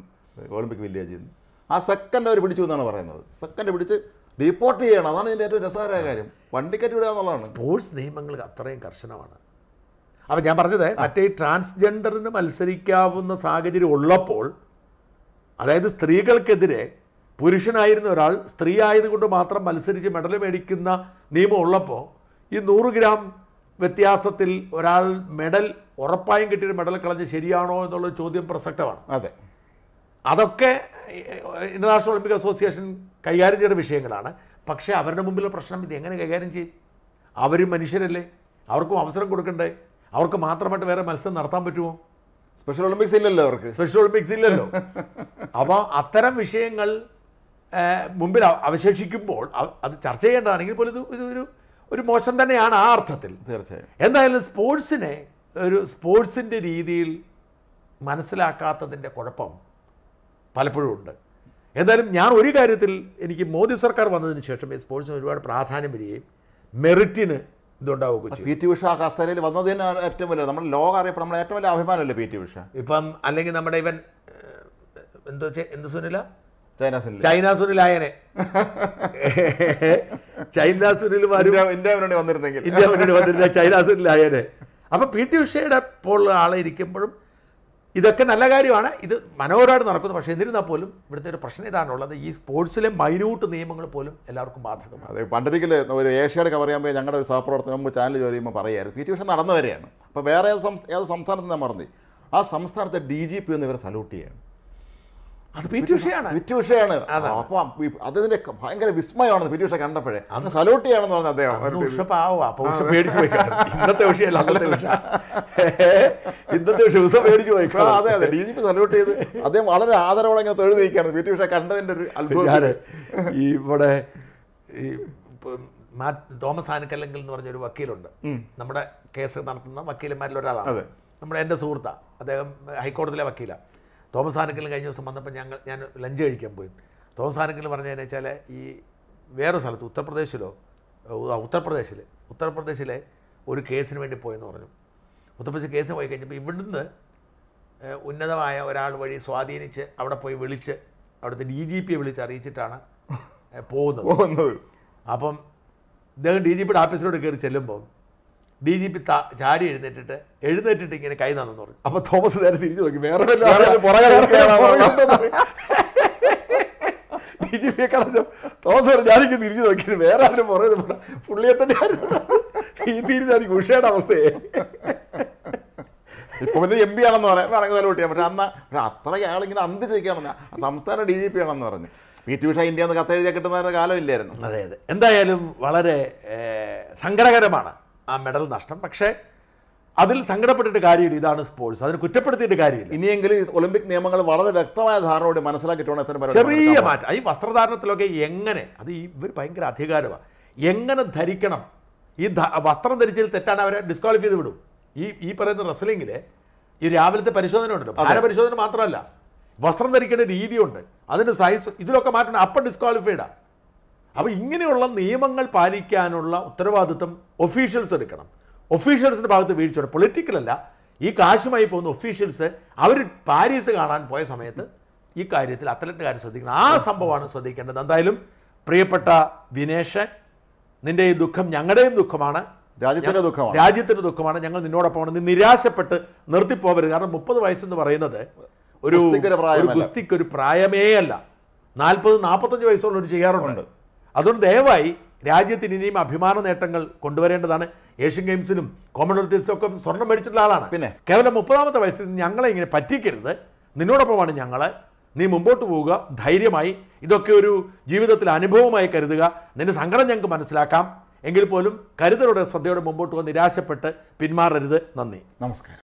ഒളിമ്പിക് വില്ലേജിൽ നിന്ന് ആ സെക്കൻഡ് അവർ പിടിച്ചു എന്നാണ് പറയുന്നത്. സെക്കൻഡ് പിടിച്ച് ഡീപ്പോർട്ട് ചെയ്യണം. അതാണ് ഇതിന്റെ ഏറ്റവും രസകരമായ കാര്യം. വണ്ടിക്കറ്റ് വിടുക എന്നുള്ളതാണ്. സ്പോർട്സ് നിയമങ്ങൾ അത്രയും കർശനമാണ്. അപ്പോൾ ഞാൻ പറഞ്ഞത് മറ്റേ ഈ ട്രാൻസ്ജെൻഡറിന് മത്സരിക്കാവുന്ന സാഹചര്യം ഉള്ളപ്പോൾ അതായത് സ്ത്രീകൾക്കെതിരെ പുരുഷനായിരുന്ന ഒരാൾ സ്ത്രീ ആയതുകൊണ്ട് മാത്രം മത്സരിച്ച് മെഡൽ മേടിക്കുന്ന നിയമം ഉള്ളപ്പോൾ ഈ നൂറ് ഗ്രാം വ്യത്യാസത്തിൽ ഒരാൾ മെഡൽ ഉറപ്പായും കിട്ടിയ മെഡൽ കളഞ്ഞ് ശരിയാണോ എന്നുള്ള ചോദ്യം പ്രസക്തമാണ്. അതെ. അതൊക്കെ ഇന്റർനാഷണൽ ഒളിമ്പിക് അസോസിയേഷൻ കൈകാര്യം ചെയ്യുന്ന വിഷയങ്ങളാണ്. പക്ഷേ അവരുടെ മുമ്പിലുള്ള പ്രശ്നം ഇത് എങ്ങനെ കൈകാര്യം ചെയ്യും? അവരും മനുഷ്യരല്ലേ? അവർക്കും അവസരം കൊടുക്കണ്ടേ? അവർക്ക് മാത്രമായിട്ട് വേറെ മത്സരം നടത്താൻ പറ്റുമോ? സ്പെഷ്യൽ ഒളിമ്പിക്സ് ഇല്ലല്ലോ അവർക്ക്. സ്പെഷ്യൽ ഒളിമ്പിക്സ് ഇല്ലല്ലോ. അപ്പോൾ അത്തരം വിഷയങ്ങൾ മുമ്പിൽ അവശേഷിക്കുമ്പോൾ അത് ചർച്ച ചെയ്യേണ്ടതാണെങ്കിൽ പോലും ഇത് ഒരു ഒരു ഒരു മോശം തന്നെയാണ് ആ അർത്ഥത്തിൽ. തീർച്ചയായും. എന്തായാലും സ്പോർട്സിനെ ഒരു സ്പോർട്സിന്റെ രീതിയിൽ മനസ്സിലാക്കാത്തതിന്റെ കുഴപ്പം പലപ്പോഴും ഉണ്ട്. എന്തായാലും ഞാൻ ഒരു കാര്യത്തിൽ എനിക്ക് മോദി സർക്കാർ വന്നതിന് ശേഷം ഈ സ്പോർട്സിന് ഒരുപാട് പ്രാധാന്യം വരികയും മെറിറ്റിന് ഇതുണ്ടാവുകയും ചെയ്യും പി ടി ഉഷ ആ കസേരയിൽ വന്നത് തന്നെ ഏറ്റവും വലിയ നമ്മൾ ലോകം അറിയപ്പെടും നമ്മളെ ഏറ്റവും വലിയ അഭിമാനമല്ലേ പി ടി ഉഷ? ഇപ്പം അല്ലെങ്കിൽ നമ്മുടെ ഇവൻ എന്തോ എന്ത് സുനില? ചൈന സുനിൽ ചൈന സുനിലായനെ ചൈന സുനിൽ ഇന്ത്യ മുന്നണി വന്നിരുന്നെങ്കിൽ. ഇന്ത്യ മുന്നണി വന്നിരുന്ന ചൈന അപ്പൊ പി ടി ഉഷയുടെ പോലുള്ള ആളെ ഇരിക്കുമ്പോഴും ഇതൊക്കെ നല്ല കാര്യമാണ്. ഇത് മനോഹരമായിട്ട് നടക്കുന്നു. പക്ഷേ എന്നിരുന്നാൽ പോലും ഇവിടുത്തെ ഒരു പ്രശ്നം ഇതാണുള്ളത്. ഈ സ്പോർട്സിലെ മൈന്യൂട്ട് നിയമങ്ങൾ പോലും എല്ലാവർക്കും ബാധകമാണ്. അതെ പണ്ടൊരിക്കൽ ഒരു ഏഷ്യയുടെ കവർ ചെയ്യാൻ പോയി ഞങ്ങളുടെ സഹപ്രവർത്തനം മുമ്പ് ചാനൽ ജോലി ചെയ്യുമ്പോൾ പറയുമായിരുന്നു. പി ടി ഉഷ നടന്നു വരെയാണ് അപ്പോൾ വേറെ ഏത് സംസ്ഥ- ഏത് സംസ്ഥാനത്ത് ഞാൻ മറന്നു ആ സംസ്ഥാനത്തെ ഡി ജി പി എന്ന് ഇവരെ സല്യൂട്ട് ചെയ്യാണ്. അത് പി ടി ഉഷയാണ്. പി ടി ഉഷയാണ്. അതിന്റെ ഭയങ്കര വിസ്മയമാണ് പി ടി ഉഷ കണ്ടപ്പോഴേ. അന്ന് സല്യൂട്ട് ചെയ്യണമെന്ന് പറഞ്ഞ അദ്ദേഹം ഉഷ പാവോ. അപ്പൊ ഉഷ പേടിച്ചു പോയി. ഇന്നത്തെ ഉഷയല്ല അന്നത്തെ ഉഷ. ഇന്നത്തെ ഉഷ ഉഷ പേടിച്ചു പോയി അതെ അതെ. ഡി ജി പി സല്യൂട്ട് ചെയ്ത് അദ്ദേഹം വളരെ ആദരവോടെ ഇങ്ങനെ തൊഴിൽ നീക്കുകയാണ് പി ടി ഉഷ കണ്ടതിന്റെ ഒരു അത്ഭുതം. ഈ ഇവിടെ ഈ തോമസ് ആനക്കല്ലെങ്കിൽ എന്ന് പറഞ്ഞൊരു വക്കീലുണ്ട്. നമ്മുടെ കേസ് നടത്തുന്ന വക്കീലന്മാരിൽ ഒരാളാണ്. നമ്മുടെ എന്റെ സുഹൃത്താണ് അദ്ദേഹം ഹൈക്കോടതിയിലെ വക്കീലാണ് തോമസ് ആനക്കലിന് കഴിഞ്ഞ ദിവസം വന്നപ്പോൾ ഞങ്ങൾ ഞാൻ ലഞ്ച് കഴിക്കാൻ പോയി. തോമസ് ആനക്കൽ പറഞ്ഞതെന്ന് വെച്ചാൽ ഈ വേറെ സ്ഥലത്ത് ഉത്തർപ്രദേശിലോ ഉത്തർപ്രദേശിൽ ഉത്തർപ്രദേശിലെ ഒരു കേസിന് വേണ്ടി പോയെന്ന് പറഞ്ഞു. ഉത്തർപ്രദേശ് കേസിന് പോയി കഴിഞ്ഞപ്പോൾ ഇവിടുന്ന് ഉന്നതമായ ഒരാൾ വഴി സ്വാധീനിച്ച് അവിടെ പോയി വിളിച്ച് അവിടുത്തെ ഡി ജി പിയെ വിളിച്ച് അറിയിച്ചിട്ടാണ് പോകുന്നത്. പോകുന്നത്. അപ്പം ഇദ്ദേഹം ഡി ജി പിയുടെ ഓഫീസിലോട്ട് കയറി ചെല്ലുമ്പോൾ ഡി ജി പി ചാടി എഴുന്നേറ്റിട്ട് എഴുന്നേറ്റിട്ട് ഇങ്ങനെ കൈ നന്നു പറഞ്ഞു. അപ്പൊ തോമസ് നേരെ തിരിഞ്ഞു നോക്കി. വേറെ? ഡി ജി പിയെ കളഞ്ഞു തോമസ് പറഞ്ഞു ഞാനിക്ക് തിരിഞ്ഞു നോക്കി. വേറെ ആരും പുറകെ. പുള്ളിയെ തന്നെ ഈ തിരിഞ്ഞായിരിക്കും ഉഷയുടെ അവസ്ഥയെ. ഇപ്പൊ പിന്നെ എം പി ആണെന്ന് പറയാം. വേണമെങ്കിൽ തല കൂട്ടിയാൽ പക്ഷെ അന്ന് പക്ഷെ അത്ര അയാളിങ്ങനെ അന്ത് ചെയ്യിക്കുകയാണെന്ന് സംസ്ഥാന ഡി ജി പി ആണെന്ന് പറഞ്ഞു. പി ടി ഉഷ ഇന്ത്യ എന്ന് കത്തെഴുതിയ കിട്ടുന്ന കാലമില്ലായിരുന്നു. അതെ അതെ. എന്തായാലും വളരെ സങ്കടകരമാണ് ആ മെഡൽ നഷ്ടം. പക്ഷേ അതിൽ സങ്കടപ്പെട്ടിട്ട് കാര്യമില്ല. ഇതാണ് സ്പോർട്സ് അതിന് കുറ്റപ്പെടുത്തിയിട്ട് കാര്യമില്ല. ഇനിയെങ്കിലും ഒളിമ്പിക് നിയമങ്ങൾ വളരെ വ്യക്തമായ ധാരണയോടെ മനസ്സിലാക്കിയിട്ടുണ്ട് വേണം ചെറിയ. മാറ്റം. ഈ വസ്ത്രധാരണത്തിലൊക്കെ എങ്ങനെ അത് ഈ ഇവർ ഭയങ്കര അധികാരമാണ് എങ്ങനെ ധരിക്കണം? ഈ വസ്ത്രം ധരിച്ചതിൽ തെറ്റാണ് അവരെ ഡിസ്ക്വാളിഫൈ ചെയ്ത് വിടും. ഈ ഈ പറയുന്ന റെസ്ലിങ്ങിൽ ഈ രാവിലത്തെ പരിശോധന ഉണ്ടല്ലോ. ഭാരപരിശോധന മാത്രമല്ല വസ്ത്രം ധരിക്കേണ്ട രീതിയുണ്ട്. അതിന് സൈസ് ഇതിലൊക്കെ മാറ്റണം അപ്പം ഡിസ്ക്വാളിഫൈഡാണ് അപ്പോൾ ഇങ്ങനെയുള്ള നിയമങ്ങൾ പാലിക്കാനുള്ള ഉത്തരവാദിത്വം ഒഫീഷ്യൽസ് എടുക്കണം. ഒഫീഷ്യൽസിന്റെ ഭാഗത്ത് വീഴ്ചയുണ്ട് പൊളിറ്റിക്കലല്ല ഈ കാശുമായി പോകുന്ന ഒഫീഷ്യൽസ് അവർ പാരീസ് കാണാൻ പോയ സമയത്ത് ഈ കാര്യത്തിൽ അത്ലറ്റിന്റെ കാര്യം ശ്രദ്ധിക്കണം. ആ സംഭവമാണ് ശ്രദ്ധിക്കേണ്ടത്. എന്തായാലും പ്രിയപ്പെട്ട വിനേഷ് നിന്റെ ഈ ദുഃഖം ഞങ്ങളുടെയും ദുഃഖമാണ്. രാജ്യത്തിന്റെ ദുഃഖമാണ്. രാജ്യത്തിന്റെ ദുഃഖമാണ്. ഞങ്ങൾ നിന്നോടൊപ്പമാണ് നീ നിരാശപ്പെട്ട് നിർത്തിപ്പോവരുത്. കാരണം മുപ്പത് വയസ്സെന്ന് പറയുന്നത് ഒരു ഗുസ്തിക്കൊരു ഒരു ഗുസ്തിക്ക് ഒരു പ്രായമേ അല്ല നാൽപ്പത് നാൽപ്പത്തഞ്ച് വയസ്സുള്ളവർ ചെയ്യാറുണ്ട്. അതുകൊണ്ട് ദയവായി രാജ്യത്തിന് ഇനിയും അഭിമാന നേട്ടങ്ങൾ കൊണ്ടുവരേണ്ടതാണ്. ഏഷ്യൻ ഗെയിംസിലും കോമൺവെൽത്ത് ഗെയിംസിലും ഒക്കെ സ്വർണം മേടിച്ചിട്ടുള്ള ആളാണ്. പിന്നെ? കേവലം മുപ്പതാമത്തെ വയസ്സിൽ ഞങ്ങളെ ഇങ്ങനെ പറ്റിക്കരുത്. നിന്നോടൊപ്പമാണ് ഞങ്ങൾ നീ മുമ്പോട്ട് പോവുക ധൈര്യമായി. ഇതൊക്കെ ഒരു ജീവിതത്തിൽ അനുഭവമായി കരുതുക. നിന്റെ സങ്കടം ഞങ്ങൾക്ക് മനസ്സിലാക്കാം. എങ്കിൽ പോലും കരുതലോടെ ശ്രദ്ധയോടെ മുമ്പോട്ട് പോകാൻ നിരാശപ്പെട്ട് പിന്മാറരുത്. നന്ദി. നമസ്കാരം.